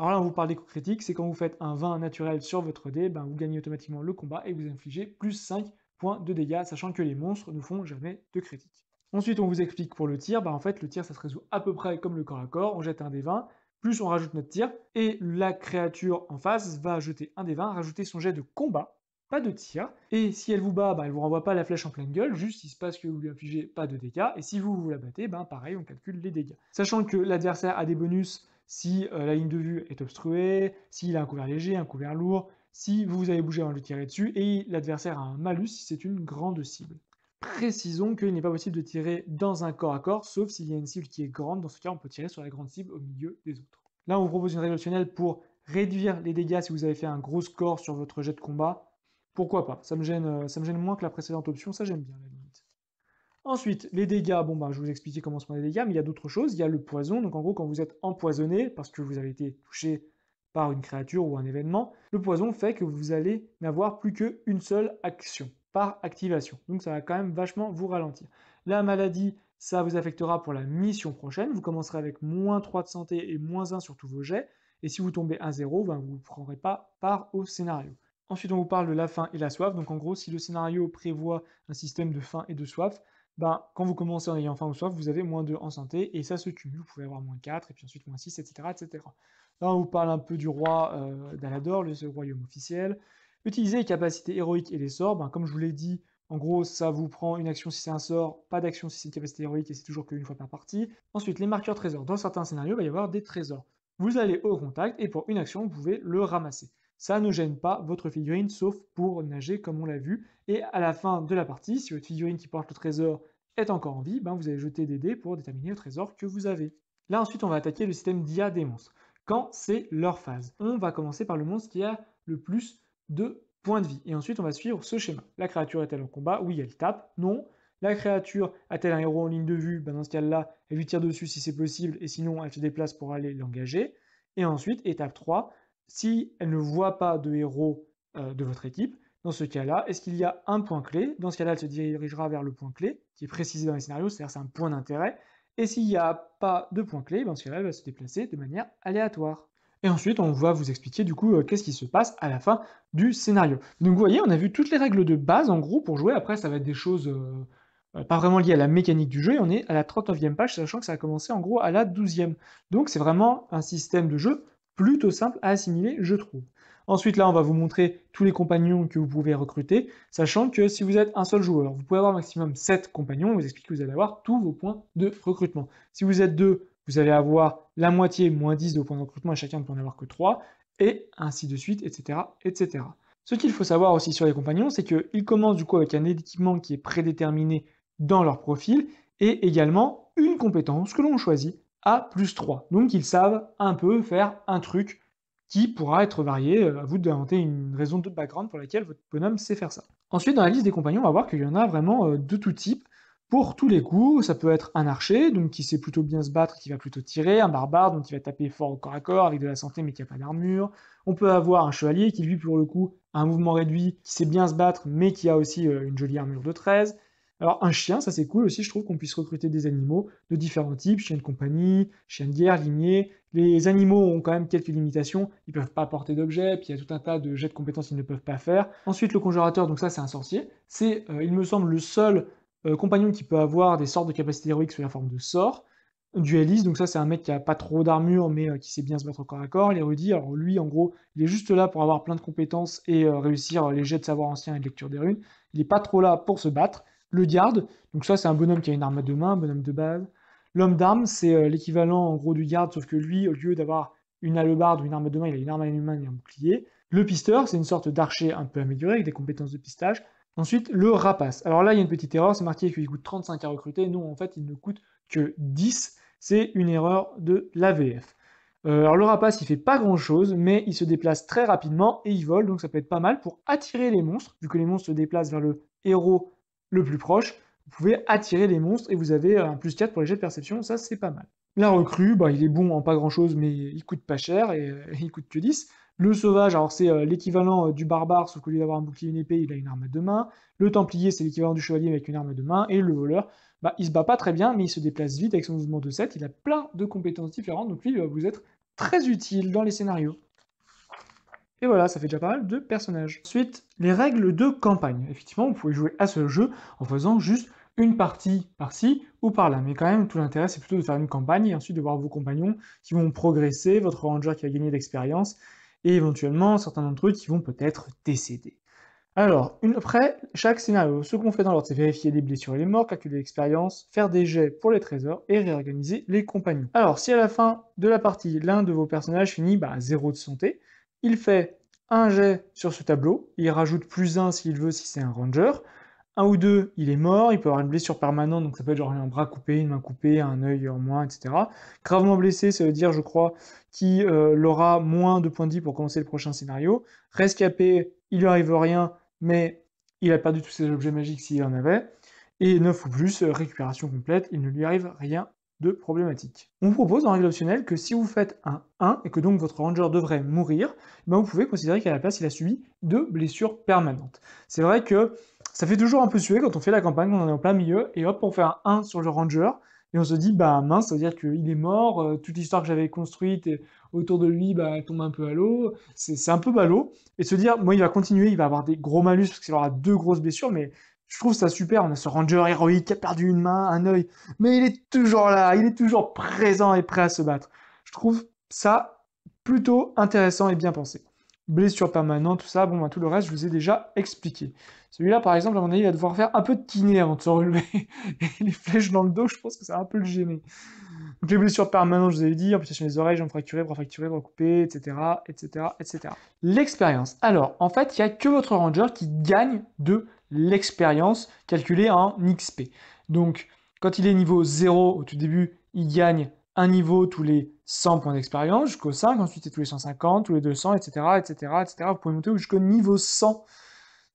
Alors là, on vous parle critiques, c'est quand vous faites un 20 naturel sur votre dé, ben, vous gagnez automatiquement le combat et vous infligez plus 5 points de dégâts, sachant que les monstres ne font jamais de critiques. Ensuite, on vous explique pour le tir, ben, en fait, le tir, ça se résout à peu près comme le corps à corps, on jette un des 20, plus on rajoute notre tir, et la créature en face va jeter un des 20, rajouter son jet de combat, pas de tir. Et si elle vous bat, bah, elle vous renvoie pas la flèche en pleine gueule, juste il se passe que vous lui infligez pas de dégâts. Et si vous vous la battez, ben pareil, on calcule les dégâts. Sachant que l'adversaire a des bonus si euh, la ligne de vue est obstruée, s'il a un couvert léger, un couvert lourd, si vous avez bougé avant de tirer dessus, et l'adversaire a un malus si c'est une grande cible. Précisons qu'il n'est pas possible de tirer dans un corps à corps, sauf s'il y a une cible qui est grande. Dans ce cas, on peut tirer sur la grande cible au milieu des autres. Là, on vous propose une règle optionnelle pour réduire les dégâts si vous avez fait un gros score sur votre jet de combat pourquoi pas? Ça me, gêne, euh, ça me gêne moins que la précédente option, ça j'aime bien. Ensuite, les dégâts, bon bah je vous expliquer comment se prend les dégâts, mais il y a d'autres choses, il y a le poison, donc en gros quand vous êtes empoisonné, parce que vous avez été touché par une créature ou un événement, le poison fait que vous allez n'avoir plus qu'une seule action par activation. Donc ça va quand même vachement vous ralentir. La maladie, ça vous affectera pour la mission prochaine, vous commencerez avec moins 3 de santé et moins 1 sur tous vos jets, et si vous tombez à 0, ben, vous ne prendrez pas part au scénario. Ensuite, on vous parle de la faim et la soif. Donc en gros, si le scénario prévoit un système de faim et de soif, ben, quand vous commencez en ayant faim ou soif, vous avez moins 2 en santé, et ça se cumule. Vous pouvez avoir moins 4, et puis ensuite moins 6, etc. Là, on vous parle un peu du roi euh, d'Alador, le royaume officiel. Utilisez les capacités héroïques et les sorts. Ben, comme je vous l'ai dit, en gros, ça vous prend une action si c'est un sort, pas d'action si c'est une capacité héroïque, et c'est toujours qu'une fois par partie. Ensuite, les marqueurs trésors. Dans certains scénarios, il va y avoir des trésors. Vous allez au contact, et pour une action, vous pouvez le ramasser ça ne gêne pas votre figurine, sauf pour nager comme on l'a vu. Et à la fin de la partie, si votre figurine qui porte le trésor est encore en vie, ben vous allez jeter des dés pour déterminer le trésor que vous avez. Là ensuite on va attaquer le système d'IA des monstres. Quand c'est leur phase. On va commencer par le monstre qui a le plus de points de vie. Et ensuite on va suivre ce schéma. La créature est-elle en combat? Oui, elle tape. Non. La créature a-t-elle un héros en ligne de vue? Ben Dans ce cas-là, elle lui tire dessus si c'est possible, et sinon elle se déplace pour aller l'engager. Et ensuite, étape 3, si elle ne voit pas de héros euh, de votre équipe, dans ce cas-là, est-ce qu'il y a un point clé? Dans ce cas-là, elle se dirigera vers le point clé, qui est précisé dans les scénarios, c'est-à-dire c'est un point d'intérêt. Et s'il n'y a pas de point clé, dans ce cas-là, elle va se déplacer de manière aléatoire. Et ensuite, on va vous expliquer du coup euh, qu'est-ce qui se passe à la fin du scénario. Donc vous voyez, on a vu toutes les règles de base en gros pour jouer. Après, ça va être des choses euh, pas vraiment liées à la mécanique du jeu. Et on est à la 39e page, sachant que ça a commencé en gros à la 12e. Donc c'est vraiment un système de jeu plutôt simple à assimiler, je trouve. Ensuite, là, on va vous montrer tous les compagnons que vous pouvez recruter, sachant que si vous êtes un seul joueur, vous pouvez avoir maximum 7 compagnons, on vous explique que vous allez avoir tous vos points de recrutement. Si vous êtes deux, vous allez avoir la moitié, moins 10 de points de recrutement, et chacun ne peut en avoir que 3, et ainsi de suite, etc. etc. Ce qu'il faut savoir aussi sur les compagnons, c'est qu'ils commencent du coup avec un équipement qui est prédéterminé dans leur profil, et également une compétence que l'on choisit à plus 3. Donc ils savent un peu faire un truc qui pourra être varié, euh, à vous d'inventer une raison de background pour laquelle votre bonhomme sait faire ça. Ensuite, dans la liste des compagnons, on va voir qu'il y en a vraiment euh, de tout type. Pour tous les coups, ça peut être un archer, donc qui sait plutôt bien se battre, qui va plutôt tirer, un barbare, donc qui va taper fort au corps à corps avec de la santé mais qui n'a pas d'armure. On peut avoir un chevalier qui lui, pour le coup, a un mouvement réduit, qui sait bien se battre mais qui a aussi euh, une jolie armure de 13. Alors un chien, ça c'est cool aussi, je trouve qu'on puisse recruter des animaux de différents types, chien de compagnie, chien de guerre, limier. Les animaux ont quand même quelques limitations, ils peuvent pas porter d'objets, puis il y a tout un tas de jets de compétences qu'ils ne peuvent pas faire. Ensuite le conjurateur, donc ça c'est un sorcier, c'est euh, il me semble le seul euh, compagnon qui peut avoir des sortes de capacités héroïques sous la forme de sort. Dualiste, donc ça c'est un mec qui a pas trop d'armure mais euh, qui sait bien se battre au corps à corps. L'érudit, alors lui en gros, il est juste là pour avoir plein de compétences et réussir les jets de savoir ancien et de lecture des runes. Il n'est pas trop là pour se battre. Le garde, donc ça c'est un bonhomme qui a une arme à deux mains, un bonhomme de base. L'homme d'armes, c'est euh, l'équivalent en gros du garde, sauf que lui, au lieu d'avoir une hallebarde ou une arme à deux mains, il a une arme à une main et un bouclier. Le pisteur, c'est une sorte d'archer un peu amélioré avec des compétences de pistage. Ensuite, le rapace. Alors là, il y a une petite erreur, c'est marqué qu'il coûte 35 à recruter. Non, en fait, il ne coûte que 10. C'est une erreur de l'AVF. Euh, alors le rapace, il fait pas grand chose, mais il se déplace très rapidement et il vole, donc ça peut être pas mal pour attirer les monstres, vu que les monstres se déplacent vers le héros le plus proche, vous pouvez attirer les monstres et vous avez un plus 4 pour les jets de perception, ça c'est pas mal. La recrue, bah, il est bon en pas grand chose, mais il coûte pas cher et euh, il coûte que 10. Le sauvage, alors c'est euh, l'équivalent euh, du barbare, sauf qu'au lieu d'avoir un bouclier une épée, il a une arme à deux mains. Le templier, c'est l'équivalent du chevalier avec une arme à deux mains. Et le voleur, bah, il se bat pas très bien, mais il se déplace vite avec son mouvement de 7, il a plein de compétences différentes, donc lui, il va vous être très utile dans les scénarios. Et voilà, ça fait déjà pas mal de personnages. Ensuite, les règles de campagne. Effectivement, vous pouvez jouer à ce jeu en faisant juste une partie par-ci ou par-là. Mais quand même, tout l'intérêt, c'est plutôt de faire une campagne et ensuite de voir vos compagnons qui vont progresser, votre ranger qui a gagné d'expérience, et éventuellement certains d'entre eux qui vont peut-être décéder. Alors, une, après chaque scénario, ce qu'on fait dans l'ordre, c'est vérifier les blessures et les morts, calculer l'expérience, faire des jets pour les trésors et réorganiser les compagnons. Alors, si à la fin de la partie, l'un de vos personnages finit bah, à zéro de santé, il fait un jet sur ce tableau, il rajoute plus un s'il veut si c'est un ranger, un ou deux, il est mort, il peut avoir une blessure permanente, donc ça peut être genre un bras coupé, une main coupée, un œil en moins, etc. Gravement blessé, ça veut dire, je crois, qu'il euh, aura moins de points de vie pour commencer le prochain scénario. Rescapé, il lui arrive rien, mais il a perdu tous ses objets magiques s'il en avait. Et 9 ou plus, récupération complète, il ne lui arrive rien On propose en règle optionnelle que si vous faites un 1 et que donc votre ranger devrait mourir, ben vous pouvez considérer qu'à la place il a subi deux blessures permanentes. C'est vrai que ça fait toujours un peu suer quand on fait la campagne, on en est en plein milieu, et hop, on fait un 1 sur le ranger, et on se dit, bah mince, ça veut dire qu'il est mort, euh, toute l'histoire que j'avais construite autour de lui, bah, tombe un peu à l'eau, c'est un peu ballot, et se dire, moi il va continuer, il va avoir des gros malus, parce qu'il aura deux grosses blessures, mais je trouve ça super, on a ce ranger héroïque qui a perdu une main, un œil, mais il est toujours là, il est toujours présent et prêt à se battre. Je trouve ça plutôt intéressant et bien pensé. Blessure permanente, tout ça, bon, bah, tout le reste, je vous ai déjà expliqué. Celui-là, par exemple, à mon avis, il va devoir faire un peu de kiné avant de se relever. Les flèches dans le dos, je pense que ça va un peu le gêner. Donc les blessures permanentes, je vous avais dit, amputation des oreilles, jambes fracturées, bras fracturés, bras coupés, etc., etc., etc. L'expérience. Alors, en fait, il n'y a que votre ranger qui gagne de l'expérience calculée en XP. Donc, quand il est niveau 0 au tout début, il gagne un niveau tous les 100 points d'expérience jusqu'au 5, ensuite tous les 150, tous les 200, etc., etc., etc. Vous pouvez monter jusqu'au niveau 100.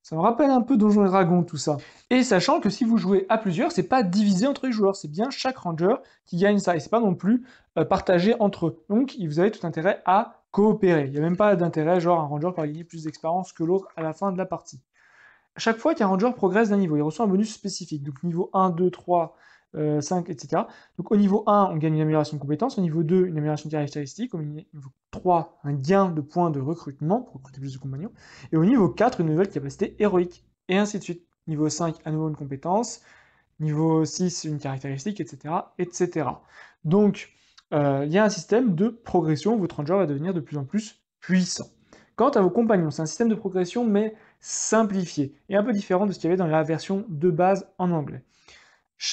Ça me rappelle un peu Donjons et Dragons, tout ça. Et sachant que si vous jouez à plusieurs, c'est pas divisé entre les joueurs, c'est bien chaque ranger qui gagne ça, et c'est pas non plus euh, partagé entre eux. Donc, vous avez tout intérêt à coopérer. Il n'y a même pas d'intérêt, genre un ranger va gagner plus d'expérience que l'autre à la fin de la partie chaque fois qu'un ranger progresse d'un niveau, il reçoit un bonus spécifique. Donc niveau 1, 2, 3, 5, etc. Donc au niveau 1, on gagne une amélioration de compétences, au niveau 2, une amélioration de caractéristiques, au niveau 3, un gain de points de recrutement pour recruter plus de compagnons, et au niveau 4, une nouvelle capacité héroïque, et ainsi de suite. Niveau 5, à nouveau une compétence, niveau 6, une caractéristique, etc. etc. Donc euh, il y a un système de progression, votre ranger va devenir de plus en plus puissant. Quant à vos compagnons, c'est un système de progression, mais simplifié, et un peu différent de ce qu'il y avait dans la version de base en anglais.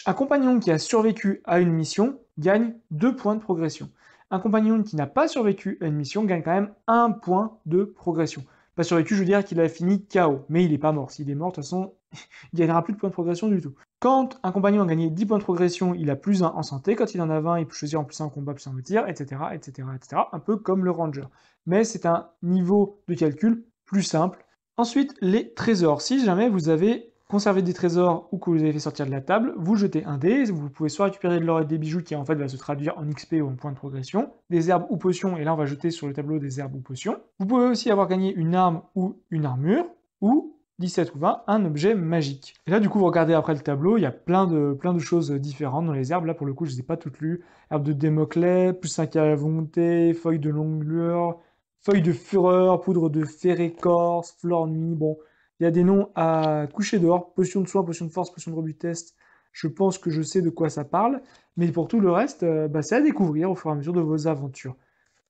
Un compagnon qui a survécu à une mission gagne 2 points de progression. Un compagnon qui n'a pas survécu à une mission gagne quand même 1 point de progression. Pas survécu, je veux dire qu'il a fini KO, mais il n'est pas mort. S'il est mort, de toute façon, il gagnera plus de points de progression du tout. Quand un compagnon a gagné 10 points de progression, il a plus 1 en santé. Quand il en a 20, il peut choisir en plus 1 en combat, plus 1 en tir, etc., etc., etc. Un peu comme le ranger. Mais c'est un niveau de calcul plus simple. Ensuite, les trésors. Si jamais vous avez conservé des trésors ou que vous avez fait sortir de la table, vous jetez un dé, vous pouvez soit récupérer de l'or et des bijoux qui en fait va se traduire en XP ou en point de progression, des herbes ou potions, et là on va jeter sur le tableau des herbes ou potions. Vous pouvez aussi avoir gagné une arme ou une armure, ou 17 ou 20, un objet magique. Et là, du coup, vous regardez après le tableau, il y a plein de, plein de choses différentes dans les herbes. Là, pour le coup, je ne les ai pas toutes lues. Herbe de Démoclès, plus 5 à la volonté, feuille de longue lueur, feuille de fureur, poudre de fer écorce, fleur nuit. Bon, il y a des noms à coucher dehors, potion de soin, potion de force, potion de robustesse. Je pense que je sais de quoi ça parle. Mais pour tout le reste, euh, bah, c'est à découvrir au fur et à mesure de vos aventures.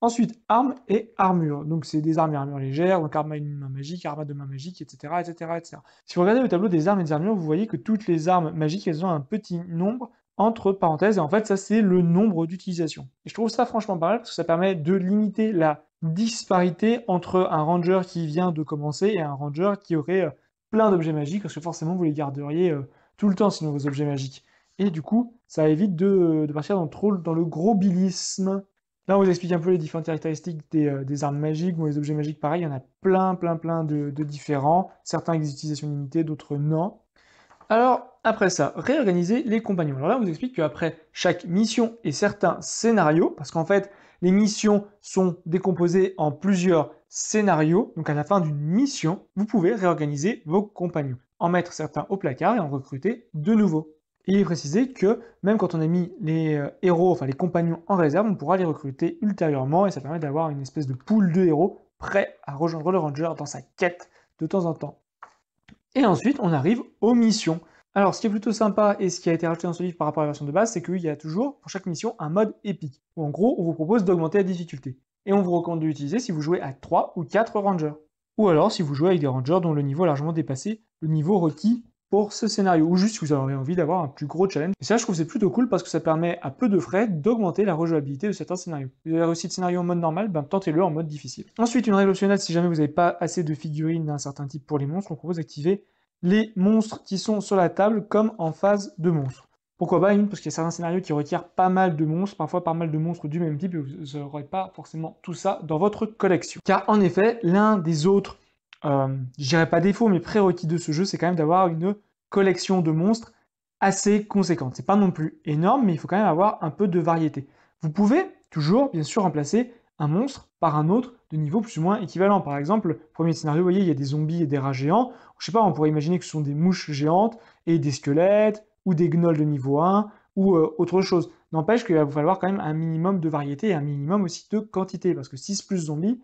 Ensuite, armes et armures. Donc c'est des armes et armures légères, donc armes à une main magique, armes à deux mains magiques, etc., etc., etc. Si vous regardez le tableau des armes et des armures, vous voyez que toutes les armes magiques, elles ont un petit nombre entre parenthèses, et en fait ça c'est le nombre d'utilisations. Et je trouve ça franchement pas mal, parce que ça permet de limiter la disparité entre un ranger qui vient de commencer et un ranger qui aurait euh, plein d'objets magiques, parce que forcément vous les garderiez euh, tout le temps sinon vos objets magiques. Et du coup, ça évite de, partir dans, trop, le gros bilisme Là, on vous explique un peu les différentes caractéristiques euh, des, armes magiques, ou les objets magiques, pareil, il y en a plein, plein, plein de, différents. Certains avec des utilisations limitées, d'autres non. Alors, après ça, réorganiser les compagnons. Alors là, on vous explique qu'après chaque mission et certains scénarios, parce qu'en fait, les missions sont décomposées en plusieurs scénarios, donc à la fin d'une mission, vous pouvez réorganiser vos compagnons, en mettre certains au placard et en recruter de nouveaux. Et il est précisé que même quand on a mis les euh, héros, enfin les compagnons en réserve, on pourra les recruter ultérieurement et ça permet d'avoir une espèce de pool de héros prêts à rejoindre le ranger dans sa quête de temps en temps. Et ensuite, on arrive aux missions. Alors, ce qui est plutôt sympa et ce qui a été rajouté dans ce livre par rapport à la version de base, c'est qu'il y a toujours, pour chaque mission, un mode épique, où en gros, on vous propose d'augmenter la difficulté. Et on vous recommande de l'utiliser si vous jouez à 3 ou 4 rangers. Ou alors si vous jouez avec des rangers dont le niveau a largement dépassé le niveau requis pour ce scénario, ou juste si vous avez envie d'avoir un plus gros challenge. Et ça, je trouve c'est plutôt cool parce que ça permet à peu de frais d'augmenter la rejouabilité de certains scénarios. Vous avez réussi le scénario en mode normal, ben tentez-le en mode difficile. Ensuite, une règle optionnelle, si jamais vous n'avez pas assez de figurines d'un certain type pour les monstres, on propose d'activer les monstres qui sont sur la table comme en phase de monstres. Pourquoi pas une Parce qu'il y a certains scénarios qui requièrent pas mal de monstres, parfois pas mal de monstres du même type, et vous n'aurez pas forcément tout ça dans votre collection. Car en effet, l'un des autres, euh, je dirais pas défaut, mais prérequis de ce jeu, c'est quand même d'avoir une collection de monstres assez conséquente. C'est pas non plus énorme, mais il faut quand même avoir un peu de variété. Vous pouvez toujours, bien sûr, remplacer un monstre par un autre de niveau plus ou moins équivalent. Par exemple, premier scénario, vous voyez, il y a des zombies et des rats géants. Je sais pas, on pourrait imaginer que ce sont des mouches géantes et des squelettes, ou des gnolls de niveau 1, ou euh, autre chose. N'empêche qu'il va vous falloir quand même un minimum de variété et un minimum aussi de quantité, parce que 6 plus zombies,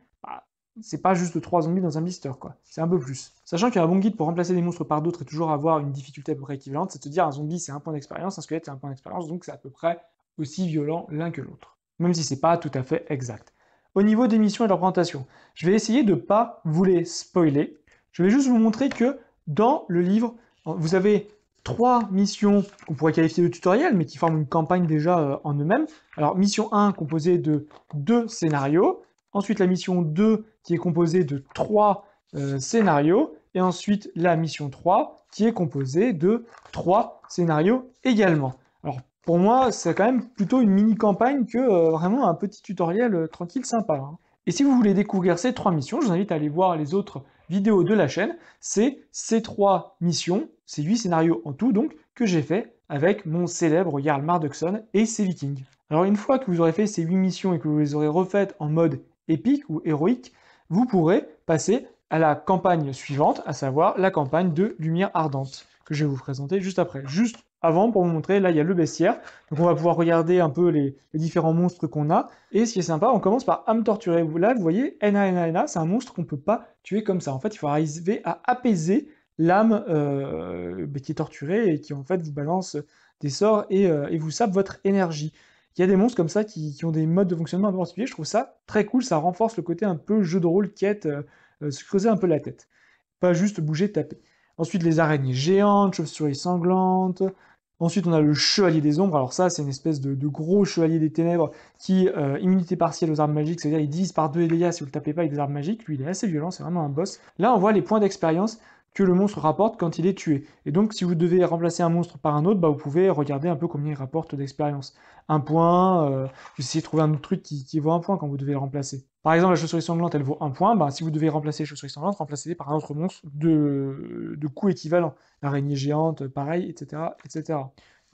c'est pas juste 3 zombies dans un blister, quoi. C'est un peu plus. Sachant qu'il y a un bon guide pour remplacer des monstres par d'autres et toujours avoir une difficulté à peu près équivalente, c'est de se dire un zombie c'est un point d'expérience, un squelette c'est un point d'expérience, donc c'est à peu près aussi violent l'un que l'autre. Même si c'est pas tout à fait exact. Au niveau des missions et de leur présentation, je vais essayer de pas vous les spoiler. Je vais juste vous montrer que dans le livre, vous avez trois missions qu'on pourrait qualifier de tutoriel, mais qui forment une campagne déjà euh, en eux-mêmes. Alors, mission 1 composée de deux scénarios, ensuite la mission 2 qui est composée de trois euh, scénarios, et ensuite la mission 3 qui est composée de trois scénarios également. Alors, pour moi, c'est quand même plutôt une mini-campagne que euh, vraiment un petit tutoriel tranquille, sympa. Hein. Et si vous voulez découvrir ces trois missions, je vous invite à aller voir les autres vidéos de la chaîne. C'est ces trois missions, ces huit scénarios en tout donc, que j'ai fait avec mon célèbre Jarl Marduxon et ses vikings. Alors une fois que vous aurez fait ces huit missions et que vous les aurez refaites en mode épique ou héroïque, vous pourrez passer à la campagne suivante, à savoir la campagne de Lumière Ardente, que je vais vous présenter juste après. Juste avant pour vous montrer, là il y a le bestiaire, donc on va pouvoir regarder un peu les, différents monstres qu'on a, et ce qui est sympa, on commence par âme torturée, là vous voyez, Ena c'est un monstre qu'on ne peut pas tuer comme ça, en fait il faut arriver à apaiser l'âme euh, qui est torturée et qui en fait vous balance des sorts et, euh, vous sape votre énergie. Il y a des monstres comme ça qui, ont des modes de fonctionnement un peu particuliers, je trouve ça très cool, ça renforce le côté un peu jeu de rôle, quête, euh, se creuser un peu la tête, pas juste bouger, taper. Ensuite, les araignées géantes, chauves-souris sanglantes, Ensuite, on a le Chevalier des Ombres. Alors ça, c'est une espèce de, gros Chevalier des Ténèbres qui, euh, immunité partielle aux armes magiques, c'est-à-dire il divise par deux les dégâts si vous le tapez pas avec des armes magiques. Lui, il est assez violent, c'est vraiment un boss. Là, on voit les points d'expérience que le monstre rapporte quand il est tué. Et donc, si vous devez remplacer un monstre par un autre, bah, vous pouvez regarder un peu combien il rapporte d'expérience. Un point, euh, essayez de trouver un autre truc qui, vaut un point quand vous devez le remplacer. Par exemple, la chauve-souris sanglante, elle vaut un point. Bah, si vous devez remplacer la chauve-souris sanglante, remplacez-les par un autre monstre de, de coût équivalent. L'araignée géante, pareil, etc., etc.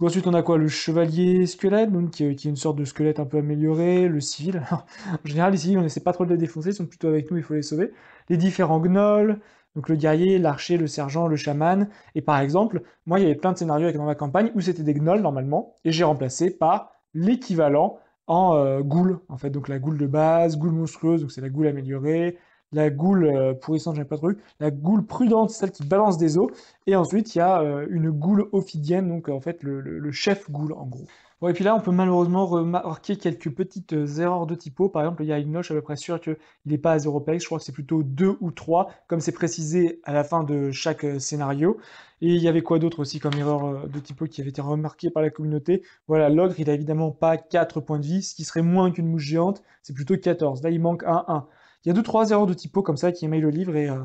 Ensuite, on a quoi? Le chevalier squelette, qui, est une sorte de squelette un peu amélioré, le civil. en général, les civils, on essaie pas trop de les défoncer, ils sont plutôt avec nous, il faut les sauver. Les différents gnolls, donc le guerrier, l'archer, le sergent, le chaman. Et par exemple, moi, il y avait plein de scénarios dans ma campagne où c'était des gnolls normalement, et j'ai remplacé par l'équivalent en euh, goule, en fait. Donc la goule de base, goule monstrueuse, donc c'est la goule améliorée, la goule euh, pourrissante, j'ai pas de la goule prudente, celle qui balance des os, et ensuite il y a euh, une goule ophidienne, donc en fait le, chef goule en gros. Bon, et puis là on peut malheureusement remarquer quelques petites euh, erreurs de typo, par exemple il y a une noche à peu près sûr qu'il n'est pas à 0 px, je crois que c'est plutôt 2 ou 3, comme c'est précisé à la fin de chaque scénario. Et il y avait quoi d'autre aussi comme erreur de typo qui avait été remarquée par la communauté? Voilà, l'ogre il a évidemment pas 4 points de vie, ce qui serait moins qu'une mouche géante, c'est plutôt 14. Là il manque un 1. Il y a deux trois erreurs de typo comme ça qui émaillent le livre et euh,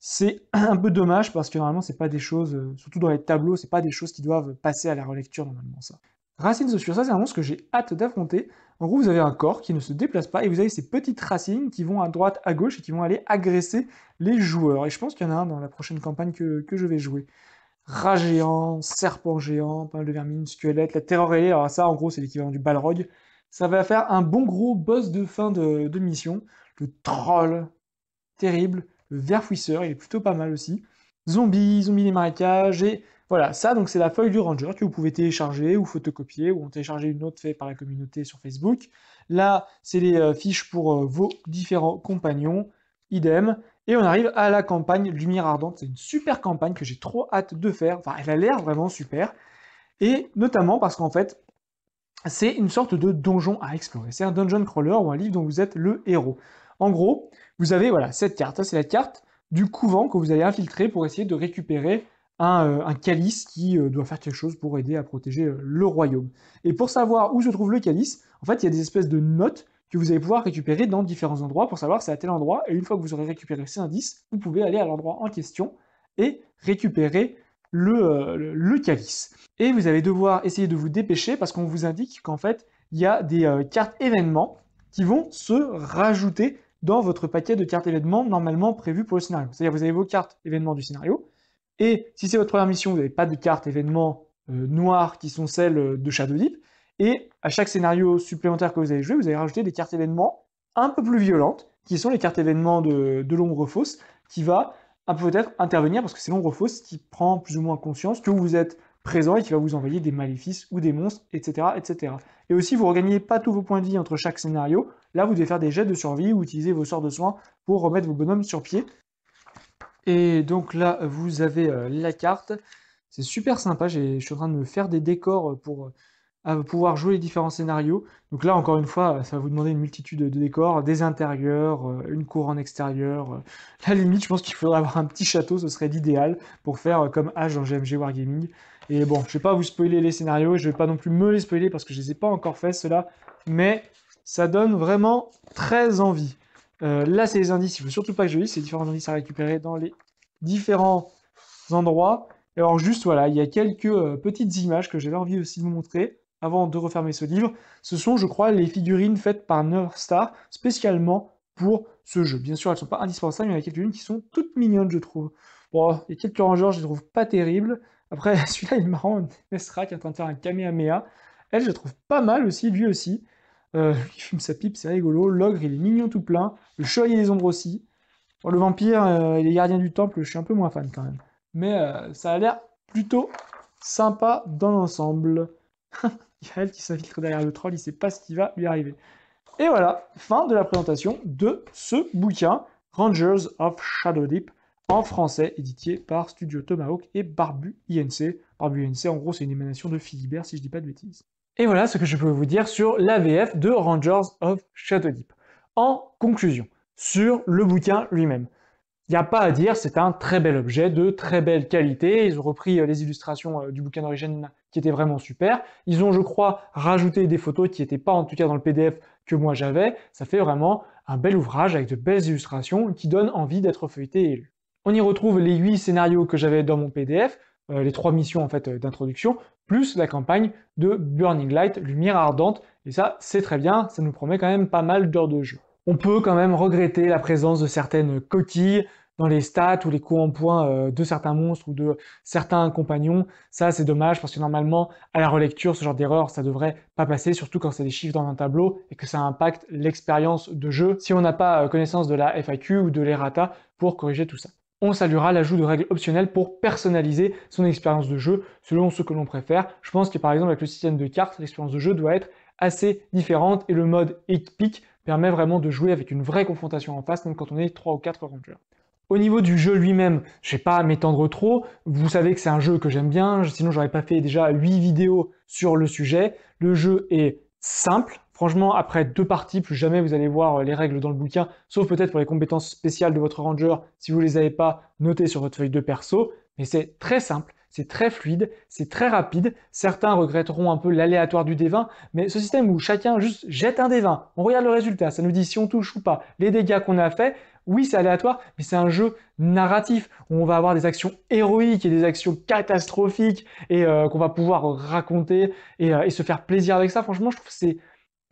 c'est un peu dommage parce que normalement c'est pas des choses, euh, surtout dans les tableaux, c'est pas des choses qui doivent passer à la relecture normalement ça. Racines sur ça c'est un monstre que j'ai hâte d'affronter. En gros vous avez un corps qui ne se déplace pas et vous avez ces petites racines qui vont à droite, à gauche et qui vont aller agresser les joueurs. Et je pense qu'il y en a un dans la prochaine campagne que, je vais jouer. Rat géant, serpent géant, mal de vermine, squelette, la terreur ailée, alors ça en gros c'est l'équivalent du balrog. Ça va faire un bon gros boss de fin de, de mission le troll, terrible, le verfouisseur, il est plutôt pas mal aussi. Zombies, zombies des marécages, et Voilà, ça donc c'est la feuille du Ranger que vous pouvez télécharger ou photocopier ou en télécharger une autre faite par la communauté sur Facebook. Là, c'est les euh, fiches pour euh, vos différents compagnons, idem. Et on arrive à la campagne Lumière Ardente. C'est une super campagne que j'ai trop hâte de faire. Enfin, elle a l'air vraiment super. Et notamment parce qu'en fait, c'est une sorte de donjon à explorer. C'est un dungeon crawler ou un livre dont vous êtes le héros. En gros, vous avez voilà cette carte. C'est la carte du couvent que vous allez infiltrer pour essayer de récupérer euh, un, calice qui euh, doit faire quelque chose pour aider à protéger euh, le royaume. Et pour savoir où se trouve le calice, en fait, il y a des espèces de notes que vous allez pouvoir récupérer dans différents endroits pour savoir c'est à tel endroit. Et une fois que vous aurez récupéré ces indices, vous pouvez aller à l'endroit en question et récupérer le, le, calice. Et vous allez devoir essayer de vous dépêcher parce qu'on vous indique qu'en fait, il y a des cartes événements qui vont se rajouter dans votre paquet de cartes événements normalement prévues pour le scénario. C'est-à-dire vous avez vos cartes événements du scénario, et si c'est votre première mission, vous n'avez pas de cartes événements euh, noires qui sont celles euh, de Shadow Deep. Et à chaque scénario supplémentaire que vous allez jouer, vous allez rajouter des cartes événements un peu plus violentes, qui sont les cartes événements de, l'ombre fausse, qui va peut-être intervenir, parce que c'est l'ombre fausse qui prend plus ou moins conscience que vous êtes présent et qui va vous envoyer des maléfices ou des monstres, etc. etc. Et aussi, vous ne regagnez pas tous vos points de vie entre chaque scénario. Là, vous devez faire des jets de survie ou utiliser vos sorts de soins pour remettre vos bonhommes sur pied. Et donc là, vous avez euh, la carte. C'est super sympa. Je suis en train de me faire des décors pour euh, pouvoir jouer les différents scénarios. Donc là, encore une fois, ça va vous demander une multitude de décors, des intérieurs, euh, une cour en extérieur. La limite, je pense qu'il faudrait avoir un petit château, ce serait l'idéal pour faire comme Age dans GMG Wargaming. Et bon, je ne vais pas vous spoiler les scénarios, je ne vais pas non plus me les spoiler parce que je ne les ai pas encore fait, ceux-là. Mais ça donne vraiment très envie. Euh, là, c'est les indices. Il ne faut surtout pas que je lise. C'est différents indices à récupérer dans les différents endroits. Et alors, juste, voilà, il y a quelques euh, petites images que j'avais envie aussi de vous montrer avant de refermer ce livre. Ce sont, je crois, les figurines faites par Star spécialement pour ce jeu. Bien sûr, elles ne sont pas indispensables, mais il y en a quelques-unes qui sont toutes mignonnes, je trouve. Bon, il y a quelques rangers, je les trouve pas terribles. Après, celui-là, il est marrant, Mesra qui est en train de faire un Kamehameha. Elle, je trouve pas mal aussi, lui aussi. Euh, il fume sa pipe, c'est rigolo. L'ogre, il est mignon tout plein. Le chevalier des ombres aussi. le vampire euh, et les gardiens du temple, je suis un peu moins fan quand même. Mais euh, ça a l'air plutôt sympa dans l'ensemble. il y a elle qui s'infiltre derrière le troll, il sait pas ce qui va lui arriver. Et voilà, fin de la présentation de ce bouquin, Rangers of Shadow Deep, en français, édité par Studio Tomahawk et Barbu INC. Barbu INC, en gros, c'est une émanation de Philibert, si je dis pas de bêtises. Et voilà ce que je peux vous dire sur l'AVF de Rangers of Shadow Deep. En conclusion, sur le bouquin lui-même. Il n'y a pas à dire, c'est un très bel objet de très belle qualité. Ils ont repris euh, les illustrations euh, du bouquin d'origine qui étaient vraiment super. Ils ont, je crois, rajouté des photos qui n'étaient pas en tout cas dans le PDF que moi j'avais. Ça fait vraiment un bel ouvrage avec de belles illustrations qui donnent envie d'être feuilleté et lu. On y retrouve les 8 scénarios que j'avais dans mon PDF, euh, les trois missions en fait d'introduction, plus la campagne de Burning Light, Lumière Ardente, et ça c'est très bien, ça nous promet quand même pas mal d'heures de jeu. On peut quand même regretter la présence de certaines coquilles dans les stats ou les coups en point euh, de certains monstres ou de certains compagnons. Ça, c'est dommage parce que normalement, à la relecture, ce genre d'erreur, ça devrait pas passer, surtout quand c'est des chiffres dans un tableau et que ça impacte l'expérience de jeu si on n'a pas euh, connaissance de la FAQ ou de l'errata pour corriger tout ça on saluera l'ajout de règles optionnelles pour personnaliser son expérience de jeu selon ce que l'on préfère. Je pense que par exemple avec le système de cartes, l'expérience de jeu doit être assez différente et le mode épique permet vraiment de jouer avec une vraie confrontation en face, même quand on est 3 ou 4 rangers. Au niveau du jeu lui-même, je ne vais pas m'étendre trop, vous savez que c'est un jeu que j'aime bien, sinon j'aurais pas fait déjà 8 vidéos sur le sujet. Le jeu est simple, Franchement, après deux parties, plus jamais vous allez voir euh, les règles dans le bouquin, sauf peut-être pour les compétences spéciales de votre ranger, si vous ne les avez pas notées sur votre feuille de perso. Mais c'est très simple, c'est très fluide, c'est très rapide. Certains regretteront un peu l'aléatoire du D20, mais ce système où chacun juste jette un D20, on regarde le résultat, ça nous dit si on touche ou pas, les dégâts qu'on a fait, oui, c'est aléatoire, mais c'est un jeu narratif où on va avoir des actions héroïques et des actions catastrophiques et euh, qu'on va pouvoir raconter et, euh, et, se faire plaisir avec ça. Franchement, je trouve que c'est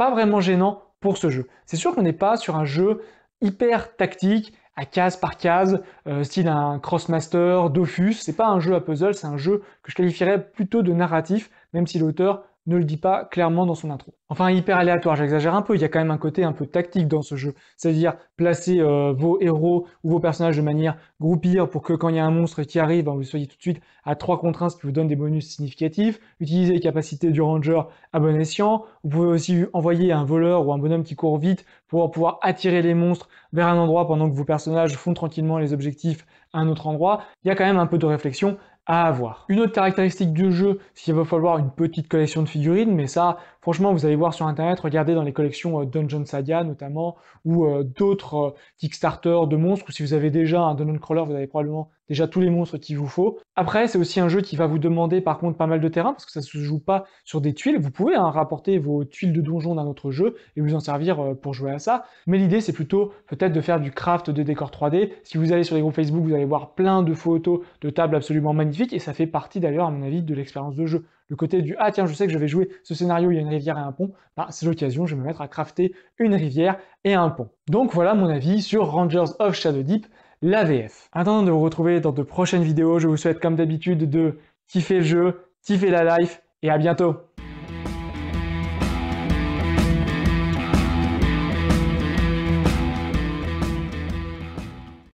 pas vraiment gênant pour ce jeu. C'est sûr qu'on n'est pas sur un jeu hyper tactique, à case par case, euh, style un Crossmaster, Dofus. C'est pas un jeu à puzzle, c'est un jeu que je qualifierais plutôt de narratif, même si l'auteur ne le dit pas clairement dans son intro. Enfin, hyper aléatoire, j'exagère un peu, il y a quand même un côté un peu tactique dans ce jeu, c'est-à-dire placer euh, vos héros ou vos personnages de manière groupir pour que quand il y a un monstre qui arrive, ben, vous soyez tout de suite à trois contre 1, ce qui vous donne des bonus significatifs, utiliser les capacités du ranger à bon escient, vous pouvez aussi envoyer un voleur ou un bonhomme qui court vite pour pouvoir attirer les monstres vers un endroit pendant que vos personnages font tranquillement les objectifs à un autre endroit. Il y a quand même un peu de réflexion à avoir. Une autre caractéristique du jeu, qu'il va falloir une petite collection de figurines, mais ça, franchement, vous allez voir sur internet, regardez dans les collections euh, Dungeon Saga notamment, ou euh, d'autres euh, Kickstarter de monstres, ou si vous avez déjà un Dungeon Crawler, vous avez probablement déjà tous les monstres qu'il vous faut. Après, c'est aussi un jeu qui va vous demander par contre pas mal de terrain, parce que ça se joue pas sur des tuiles. Vous pouvez hein, rapporter vos tuiles de donjon d'un autre jeu et vous en servir pour jouer à ça. Mais l'idée, c'est plutôt peut-être de faire du craft de décors 3D. Si vous allez sur les groupes Facebook, vous allez voir plein de photos de tables absolument magnifiques, et ça fait partie d'ailleurs, à mon avis, de l'expérience de jeu le côté du ah tiens je sais que je vais jouer ce scénario il y a une rivière et un pont, bah, c'est l'occasion, je vais me mettre à crafter une rivière et un pont. Donc voilà mon avis sur Rangers of Shadow Deep, la VF. Attendant de vous retrouver dans de prochaines vidéos, je vous souhaite comme d'habitude de kiffer le jeu, kiffer la life et à bientôt